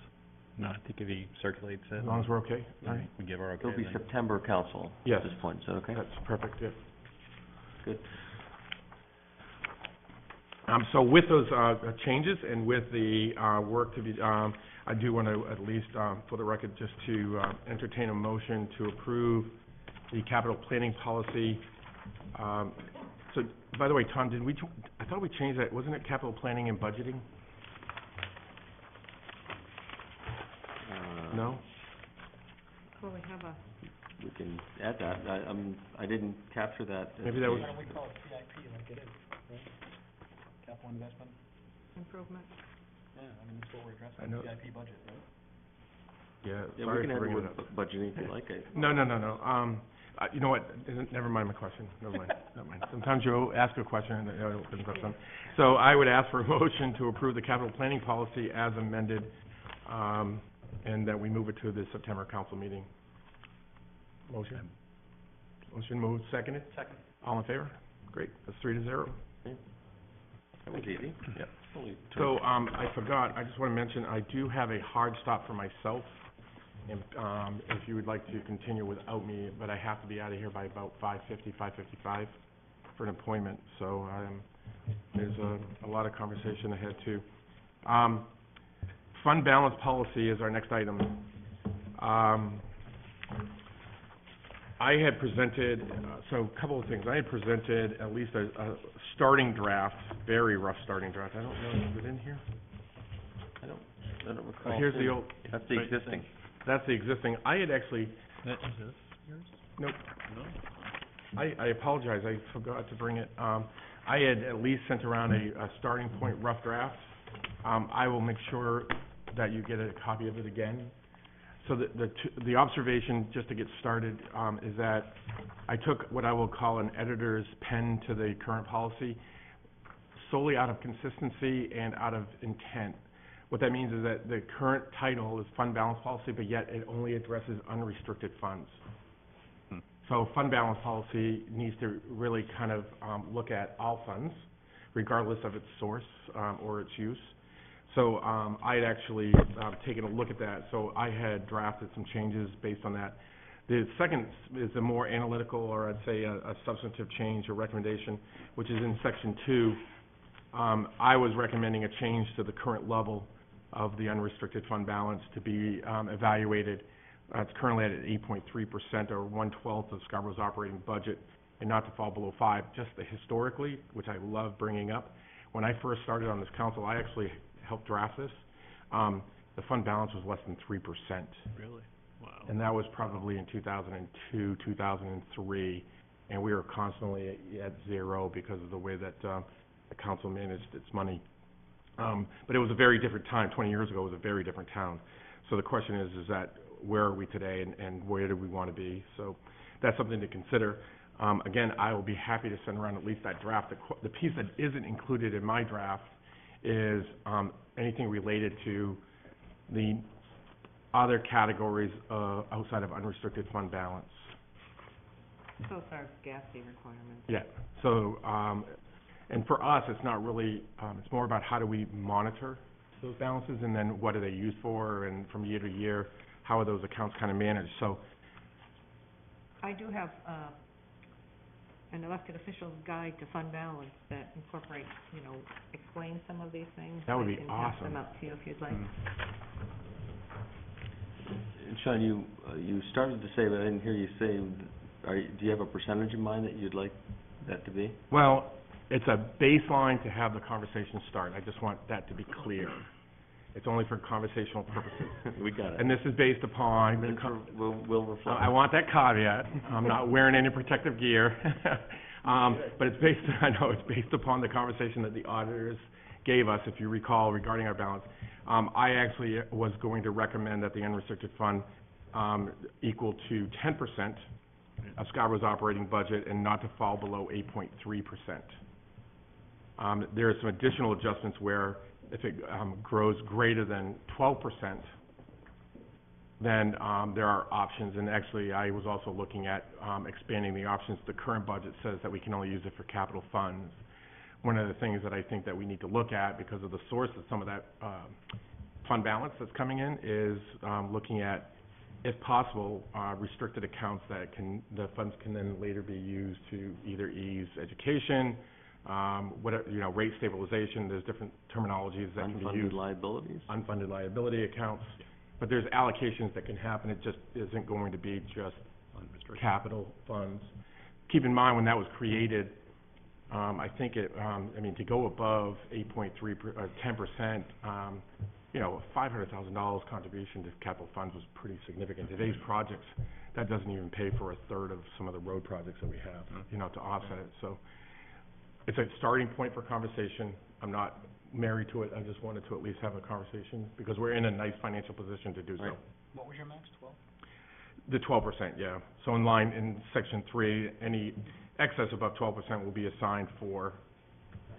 Speaker 3: No, I think if he circulates it,
Speaker 1: As long as we're okay, all right?
Speaker 3: we give our okay,
Speaker 4: It'll be
Speaker 3: then-
Speaker 4: September council
Speaker 1: Yes.
Speaker 4: at this point, is that okay?
Speaker 1: That's perfect, yeah.
Speaker 4: Good.
Speaker 1: Um, so with those, uh, changes and with the, uh, work to be, um, I do want to at least, um, for the record, just to, uh, entertain a motion to approve the capital planning policy. Um, so, by the way, Tom, did we, I thought we changed that, wasn't it capital planning and budgeting?
Speaker 4: Uh,
Speaker 1: No?
Speaker 2: Well, we have a,
Speaker 4: We can add that, I, um, I didn't capture that. as
Speaker 1: Maybe that
Speaker 4: a-
Speaker 1: was-
Speaker 5: Why don't we call it CIP like it is, right? Capital investment,
Speaker 2: improvement.
Speaker 5: yeah, I mean, that's what we're
Speaker 1: I
Speaker 5: addressing,
Speaker 1: know.
Speaker 5: CIP budget, right?
Speaker 1: Yeah,
Speaker 4: Yeah, we
Speaker 1: sorry
Speaker 4: can
Speaker 1: for
Speaker 4: add the
Speaker 1: bringing
Speaker 4: word
Speaker 1: up.
Speaker 4: bu- budgeting if you like, I,
Speaker 1: No, no, no, no, um, uh, you know what, Isn't- never mind my question, never mind, *laughs* never mind. Sometimes you ask a question and it opens up some. So I would ask for a motion to approve the capital planning policy as amended, um, and that we move it to the September council meeting. Motion? Motion moved, seconded,
Speaker 5: Second.
Speaker 1: all in favor? Great, that's three to zero.
Speaker 4: that was easy.
Speaker 1: Yep. So, um, I forgot, I just wanna mention, I do have a hard stop for myself, and, um, if you would like to continue without me, but I have to be out of here by about five fifty, five fifty-five for an appointment, so, um, there's a, a lot of conversation ahead too. Um, fund balance policy is our next item. Um, I had presented, uh, so a couple of things. I had presented at least a, a starting draft, very rough starting draft. I don't know, is it in here?
Speaker 4: I don't, I don't recall.
Speaker 1: Here's the old,
Speaker 4: That's the existing.
Speaker 1: That's the existing. I had actually,
Speaker 3: That, is this yours?
Speaker 1: nope,
Speaker 3: No?
Speaker 1: I, I apologize, I forgot to bring it. Um, I had at least sent around a, a starting point rough draft. Um, I will make sure that you get a copy of it again. So the, the, the observation, just to get started, um, is that I took what I will call an editor's pen to the current policy solely out of consistency and out of intent. What that means is that the current title is fund balance policy, but yet it only addresses unrestricted funds.
Speaker 3: Hmm.
Speaker 1: So fund balance policy needs to really kind of, um, look at all funds, regardless of its source, um, or its use. So, um, I had actually, um, taken a look at that, so I had drafted some changes based on that. The second is a more analytical, or I'd say a, a substantive change or recommendation, which is in section two. Um, I was recommending a change to the current level of the unrestricted fund balance to be, um, evaluated. Uh, it's currently at eight point three percent or one-twelfth of Scarborough's operating budget, and not to fall below five, just the historically, which I love bringing up. When I first started on this council, I actually helped draft this. Um, the fund balance was less than three percent.
Speaker 3: Really? Wow.
Speaker 1: And that was probably in two thousand and two, two thousand and three, and we were constantly at, at zero because of the way that, um, the council managed its money. Um, but it was a very different time, twenty years ago, it was a very different town. So the question is, is that, where are we today and, and where do we wanna be? So, that's something to consider. Um, again, I will be happy to send around at least that draft. The, the piece that isn't included in my draft is, um, anything related to the other categories, uh, outside of unrestricted fund balance.
Speaker 2: Those are GASB requirements.
Speaker 1: Yeah, so, um, and for us, it's not really, um, it's more about how do we monitor those balances, and then what are they used for, and from year to year, how are those accounts kind of managed? So,
Speaker 2: I do have, uh, an elected official's guide to fund balance that incorporates, you know, explains some of these things.
Speaker 1: That would
Speaker 2: I
Speaker 1: be
Speaker 2: can pass them
Speaker 1: awesome.
Speaker 2: out to you if you'd like.
Speaker 3: Mm.
Speaker 4: And Sean, you, uh, you started to say, but I didn't hear you say, are, you- do you have a percentage in mind that you'd like that to be?
Speaker 1: well, it's a baseline to have the conversation start, I just want that to be clear. It's only for conversational purposes. *laughs*
Speaker 4: We got it.
Speaker 1: And this is based upon the co-
Speaker 4: We'll, we'll reflect.
Speaker 1: I I want that caveat, I'm not wearing any protective gear. *laughs* Um, but it's based, *laughs* I know, it's based upon the conversation that the auditors gave us, if you recall, regarding our balance. Um, I actually was going to recommend that the unrestricted fund, um, equal to ten percent of Scarborough's operating budget and not to fall below eight point three percent. Um, there are some additional adjustments where if it, um, grows greater than twelve percent, then, um, there are options, and actually, I was also looking at, um, expanding the options. The current budget says that we can only use it for capital funds. One of the things that I think that we need to look at, because of the source of some of that, um, fund balance that's coming in, is, um, looking at, if possible, uh, restricted accounts that can, the funds can then later be used to either ease education, um, whatever, you know, rate stabilization, there's different terminologies that can be used
Speaker 4: Unfunded liabilities?
Speaker 1: unfunded liability accounts, but there's allocations that can happen, it just isn't going to be just capital funds. Keep in mind, when that was created, um, I think it, um, I mean, to go above eight point three per, uh, ten percent, um, you know, five hundred thousand dollars contribution to capital funds was pretty significant. Today's projects, that doesn't even pay for a third of some of the road projects that we have, you know, to offset it, so. It's a starting point for conversation, I'm not married to it, I just wanted to at least have a conversation, because we're in a nice financial position to do so.
Speaker 4: Right.
Speaker 5: What was your max, twelve?
Speaker 1: The twelve percent, yeah. So in line, in section three, any excess above twelve percent will be assigned for,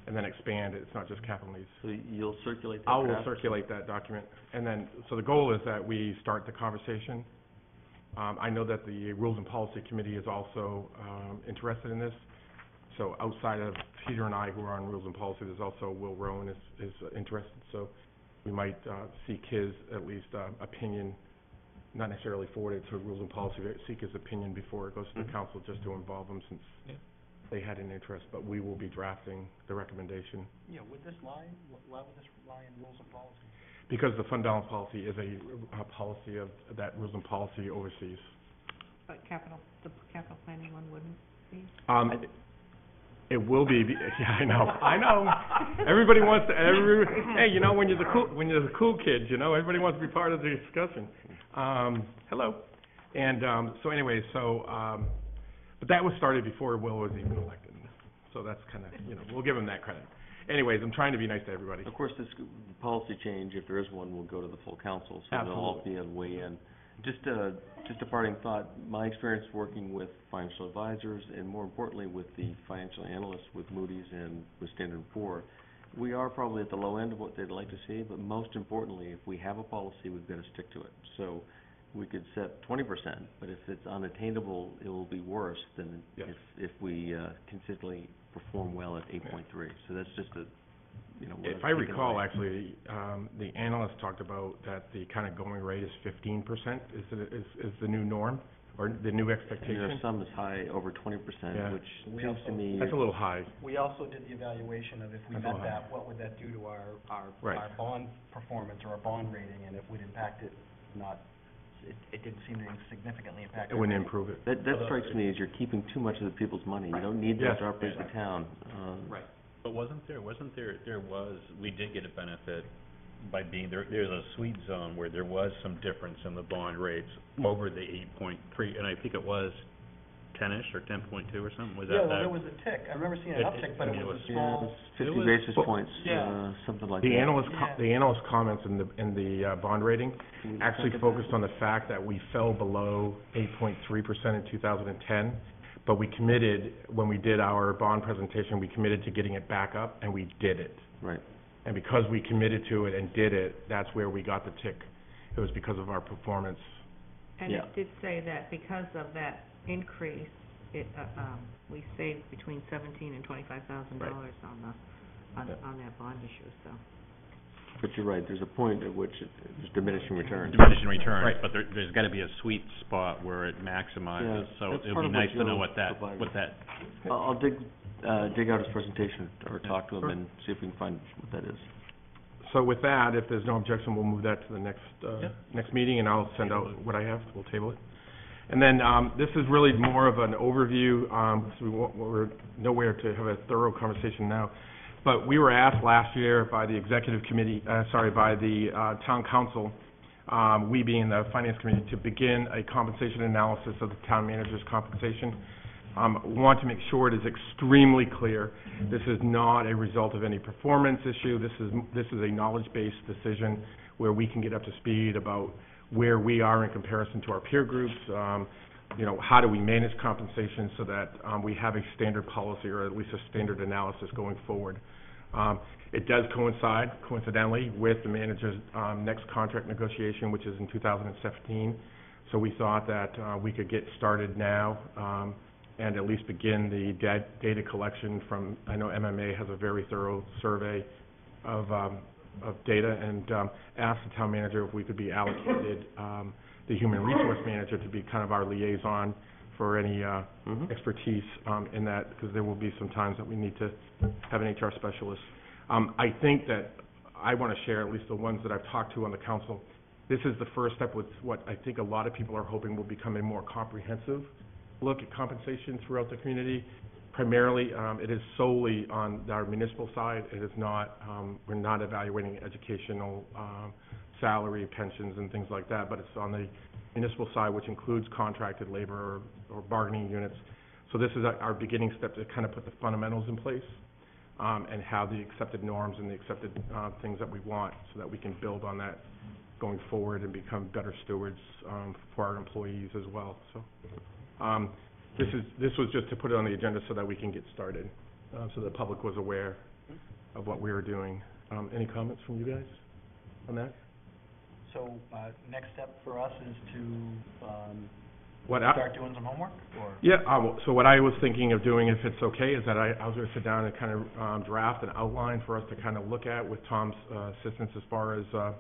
Speaker 1: and then expand, it's not just capital needs.
Speaker 4: So you'll circulate that
Speaker 1: I will
Speaker 4: draft?
Speaker 1: circulate that document, and then, so the goal is that we start the conversation. Um, I know that the Rules and Policy Committee is also, um, interested in this. So outside of Peter and I, who are on Rules and Policy, there's also Will Rowan is, is interested, so we might, uh, seek his, at least, uh, opinion, not necessarily forward it to Rules and Policy, but seek his opinion before it goes to the
Speaker 4: Mhm.
Speaker 1: council, just to involve him, since
Speaker 3: Yeah.
Speaker 1: they had an interest, but we will be drafting the recommendation.
Speaker 5: Yeah, would this lie, why would this lie in rules and policy?
Speaker 1: Because the fund balance policy is a, a policy of, that rules and policy oversees.
Speaker 2: But capital, the capital planning one wouldn't be?
Speaker 1: Um, it will be, be- *laughs* yeah, I know, I know. Everybody wants to, every, hey, you know, when you're the cool, when you're the cool kid, you know, everybody wants to be part of the discussion. Um, hello. And, um, so anyway, so, um, but that was started before Will was even elected. So that's kinda, you know, we'll give him that credit. Anyways, I'm trying to be nice to everybody.
Speaker 4: Of course, this policy change, if there is one, will go to the full council, so they'll all be able to weigh in. Just a, just a parting thought, my experience working with financial advisors, and more importantly, with the financial analysts with Moody's and with Standard and Poor, we are probably at the low end of what they'd like to see, but most importantly, if we have a policy, we've got to stick to it. So, we could set twenty percent, but if it's unattainable, it will be worse than
Speaker 1: Yes.
Speaker 4: if, if we, uh, consistently perform well at eight point three. So that's just a, you know, what
Speaker 1: If
Speaker 4: I'm
Speaker 1: I
Speaker 4: taking
Speaker 1: recall,
Speaker 4: away.
Speaker 1: actually, um, the analyst talked about that the kind of going rate is fifteen percent is, the- is, is the new norm, or the new
Speaker 4: And
Speaker 1: expectation.
Speaker 4: there are some as high over twenty percent,
Speaker 1: Yeah.
Speaker 4: which
Speaker 5: We
Speaker 4: seems to
Speaker 5: also-
Speaker 4: me,
Speaker 1: That's a little high.
Speaker 5: We also did the evaluation of if we
Speaker 1: That's
Speaker 5: met
Speaker 1: all
Speaker 5: that, what would that do to our, our,
Speaker 1: Right.
Speaker 5: our bond performance or our bond rating, and if we'd impact it, not, it, it didn't seem to significantly impact.
Speaker 1: It
Speaker 5: our
Speaker 1: wouldn't
Speaker 5: rating.
Speaker 1: improve it.
Speaker 4: that, that strikes me as you're keeping too much of the people's money. You don't need
Speaker 1: Yes.
Speaker 4: that to operate the town. Uh,
Speaker 5: Right.
Speaker 3: But wasn't there, wasn't there, there was, we did get a benefit by being, there, there's a sweet zone where there was some difference in the bond rates over the eight point three, and I think it was ten-ish or ten point two or something, was
Speaker 5: Yeah,
Speaker 3: that
Speaker 5: well, there
Speaker 3: that?
Speaker 5: was a tick, I remember seeing an
Speaker 3: It-
Speaker 5: uptick, but it was a small,
Speaker 4: it fifty
Speaker 3: was-
Speaker 4: basis points,
Speaker 5: yeah.
Speaker 4: uh, something like that.
Speaker 1: The
Speaker 4: that.
Speaker 1: analyst, co-
Speaker 5: Yeah.
Speaker 1: the analyst comments in the, in the, uh, bond rating actually focused on the fact that we fell below eight point three percent in two thousand and ten, but we committed, when we did our bond presentation, we committed to getting it back up, and we did it.
Speaker 4: Right.
Speaker 1: And because we committed to it and did it, that's where we got the tick. It was because of our performance.
Speaker 2: And
Speaker 4: Yeah.
Speaker 2: it did say that because of that increase, it, uh, um, we saved between seventeen and twenty-five thousand dollars on the, on, on that bond issue, so.
Speaker 4: But you're right, there's a point at which it- there's diminishing returns.
Speaker 3: Diminishing returns,
Speaker 1: Right.
Speaker 3: but there, there's gotta be a sweet spot where it maximizes,
Speaker 4: Yeah,
Speaker 3: so
Speaker 4: that's
Speaker 3: it'd
Speaker 4: part
Speaker 3: be
Speaker 4: of what
Speaker 3: nice to know
Speaker 4: Joe
Speaker 3: what that,
Speaker 4: provided.
Speaker 3: what that,
Speaker 4: I'll, I'll dig, uh, dig out his presentation or talk to him and see if we can find what that is.
Speaker 1: So with that, if there's no objection, we'll move that to the next, uh,
Speaker 3: Yep.
Speaker 1: next meeting, and I'll send out what I have, we'll table it. And then, um, this is really more of an overview, um, because we wa- we're nowhere to have a thorough conversation now. But we were asked last year by the executive committee, uh, sorry, by the, uh, town council, um, we being the finance committee, to begin a compensation analysis of the town manager's compensation. Um, want to make sure it is extremely clear, this is not a result of any performance issue, this is, this is a knowledge-based decision where we can get up to speed about where we are in comparison to our peer groups, um, you know, how do we manage compensation so that, um, we have a standard policy or at least a standard analysis going forward. Um, it does coincide coincidentally with the manager's, um, next contract negotiation, which is in two thousand and seventeen. So we thought that, uh, we could get started now, um, and at least begin the da- data collection from, I know MMA has a very thorough survey of, um, of data, and, um, asked the town manager if we could be allocated, um, the human resource manager to be kind of our liaison for any, uh,
Speaker 4: Mhm.
Speaker 1: expertise, um, in that, because there will be some times that we need to have an HR specialist. Um, I think that I want to share, at least the ones that I've talked to on the council, this is the first step with what I think a lot of people are hoping will become a more comprehensive look at compensation throughout the community. Primarily, um, it is solely on our municipal side. It is not, um, we're not evaluating educational, um, salary, pensions, and things like that, but it's on the municipal side, which includes contracted labor or, bargaining units. So this is our our beginning step to kind of put the fundamentals in place, um, and have the accepted norms and the accepted, uh, things that we want, so that we can build on that going forward and become better stewards, um, for our employees as well, so. Um, this is, this was just to put it on the agenda so that we can get started, uh, so the public was aware of what we were doing. Um, any comments from you guys on that?
Speaker 5: so, uh, next step for us is to, um,
Speaker 1: What I,
Speaker 5: start doing some homework, or?
Speaker 1: Yeah, so what I was thinking of doing, if it's okay, is that I, I was gonna sit down and kind of, um, draft an outline for us to kind of look at with Tom's, uh, assistance as far as, uh,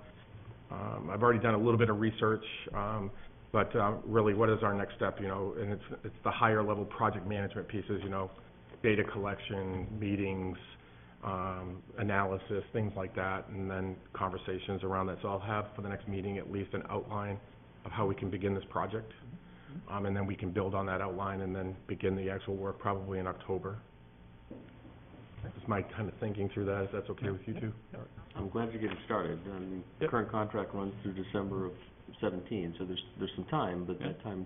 Speaker 1: um, I've already done a little bit of research, um, but, uh, really, what is our next step, you know, and it's, it's the higher level project management pieces, you know, data collection, meetings, um, analysis, things like that, and then conversations around that. So I'll have for the next meeting at least an outline of how we can begin this project. Um, and then we can build on that outline and then begin the actual work probably in October. That's my kind of thinking through that, if that's okay with you two.
Speaker 4: I'm glad you're getting started. I mean, the
Speaker 1: Yep.
Speaker 4: current contract runs through December of seventeen, so there's, there's some time, but that time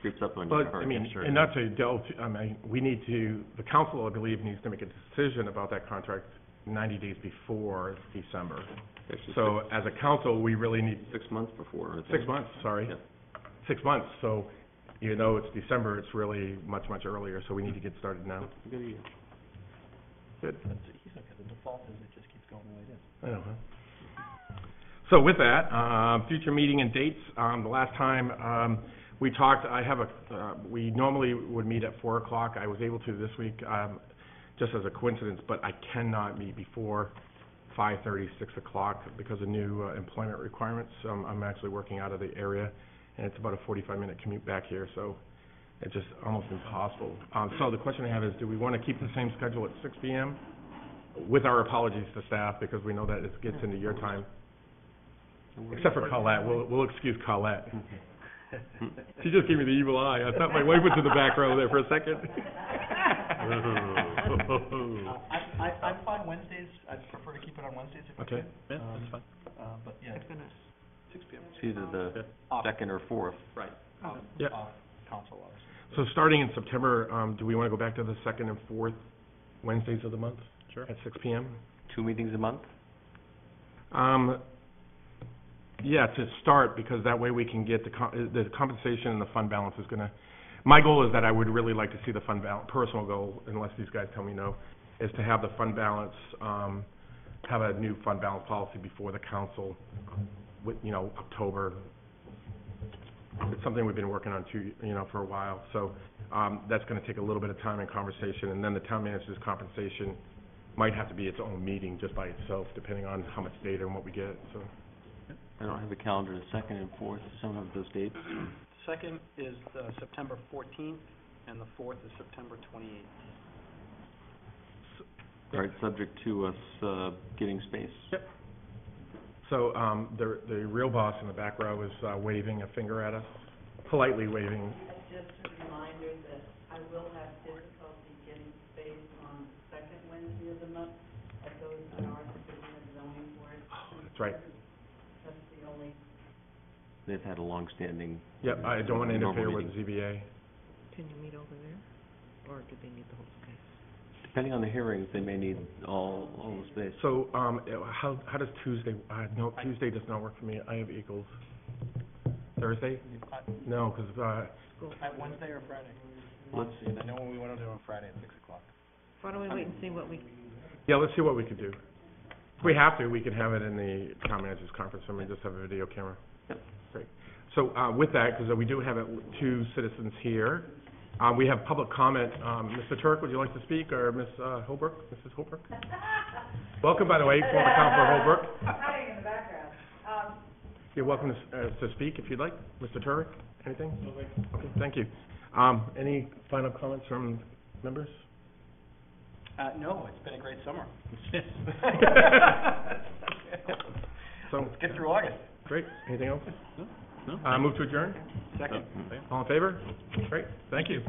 Speaker 4: creeps up on you
Speaker 1: But,
Speaker 4: hard.
Speaker 1: I mean,
Speaker 3: sure.
Speaker 1: and not to delve, too- I mean, we need to, the council, I believe, needs to make a decision about that contract ninety days before December.
Speaker 4: It's just
Speaker 1: So as a council, we really need,
Speaker 4: Six months before, I think.
Speaker 1: six months, sorry.
Speaker 4: Yep.
Speaker 1: Six months, so even though it's December, it's really much, much earlier, so we need to get started now.
Speaker 4: Good idea.
Speaker 1: Good.
Speaker 5: He's okay, the default is it just keeps going the way it is.
Speaker 1: I know, huh? So with that, um, future meeting and dates, um, the last time, um, we talked, I have a, uh, we normally would meet at four o'clock. I was able to this week, um, just as a coincidence, but I cannot meet before five thirty, six o'clock because of new uh, employment requirements. Um, I'm actually working out of the area, and it's about a forty-five minute commute back here, so it's just almost impossible. Um, so the question I have is, do we want to keep the same schedule at six P M? With our apologies to staff, because we know that it gets into your time. Except for Colette, we'll, we'll excuse Colette. *laughs* She just gave me the evil eye. I thought my wife was in the back row there for a second.
Speaker 5: Uh, *laughs* *laughs* I, I, I'm fine Wednesdays, I'd prefer to keep it on Wednesdays if we
Speaker 1: Okay.
Speaker 5: could.
Speaker 3: Yeah,
Speaker 5: Um,
Speaker 3: that's fine.
Speaker 5: Uh, but yeah,
Speaker 2: It's gonna,
Speaker 5: six P M.
Speaker 4: It's either the second or fourth.
Speaker 5: right, off,
Speaker 1: Yeah.
Speaker 5: off council hours.
Speaker 1: So starting in September, um, do we want to go back to the second and fourth Wednesdays of the month
Speaker 3: Sure.
Speaker 1: at six P M?
Speaker 4: Two meetings a month?
Speaker 1: Um, yeah, to start, because that way we can get the co- uh, the compensation and the fund balance is gonna, my goal is that I would really like to see the fund balance, personal goal, unless these guys tell me no, is to have the fund balance, um, have a new fund balance policy before the council with, you know, October. It's something we've been working on too, you know, for a while, so, um, that's gonna take a little bit of time and conversation, and then the town manager's compensation might have to be its own meeting just by itself, depending on how much data and what we get, so.
Speaker 4: I don't have a calendar, the second and fourth, some of those dates.
Speaker 5: Second is, uh, September fourteenth, and the fourth is September twenty-eighth.
Speaker 4: All right, subject to us, uh, getting space.
Speaker 1: So, um, the, the real boss in the back row is uh, waving a finger at us, politely waving.
Speaker 6: Just a reminder that I will have difficulty getting space on the second Wednesday of the month. at those in our division of zoning board.
Speaker 1: Oh, that's right.
Speaker 6: That's the only,
Speaker 4: They've had a long-standing.
Speaker 1: Yep, I don't want to interfere
Speaker 4: normal
Speaker 1: with
Speaker 4: meeting.
Speaker 1: ZBA.
Speaker 2: can you meet over there, or do they need the whole space?
Speaker 4: Depending on the hearings, they may need all, all the space.
Speaker 1: So, um, how, how does Tuesday, uh, no, Tuesday does not work for me. I have Eagles. Thursday? No, 'cause, uh,
Speaker 5: At Wednesday or Friday?
Speaker 4: Let's-
Speaker 5: see, I know when we wanna do it on Friday at six o'clock.
Speaker 2: Why don't we wait and see what we,
Speaker 1: yeah, let's see what we could do. If we have to, we can have it in the town managers conference room and just have a video camera.
Speaker 4: Yep.
Speaker 1: Great. So, uh, with that, because we do have uh, two citizens here, uh, we have public comment. Um, Mr. Turk, would you like to speak, or Ms. uh, Holbrook, Mrs. Holbrook? *laughs* Welcome, by the way, former Councilor Holbrook. *laughs*
Speaker 6: hiding in the background. Um,
Speaker 1: You're welcome to, s- uh, to speak if you'd like. Mr. Turk, anything? Okay, thank you. Um, any final comments from members?
Speaker 5: Uh, no, it's been a great summer. *laughs*
Speaker 1: So,
Speaker 5: Let's get through August.
Speaker 1: great. Anything else?
Speaker 3: No?
Speaker 1: Uh, move to adjourn?
Speaker 5: Second.
Speaker 1: All in favor? Great, thank you.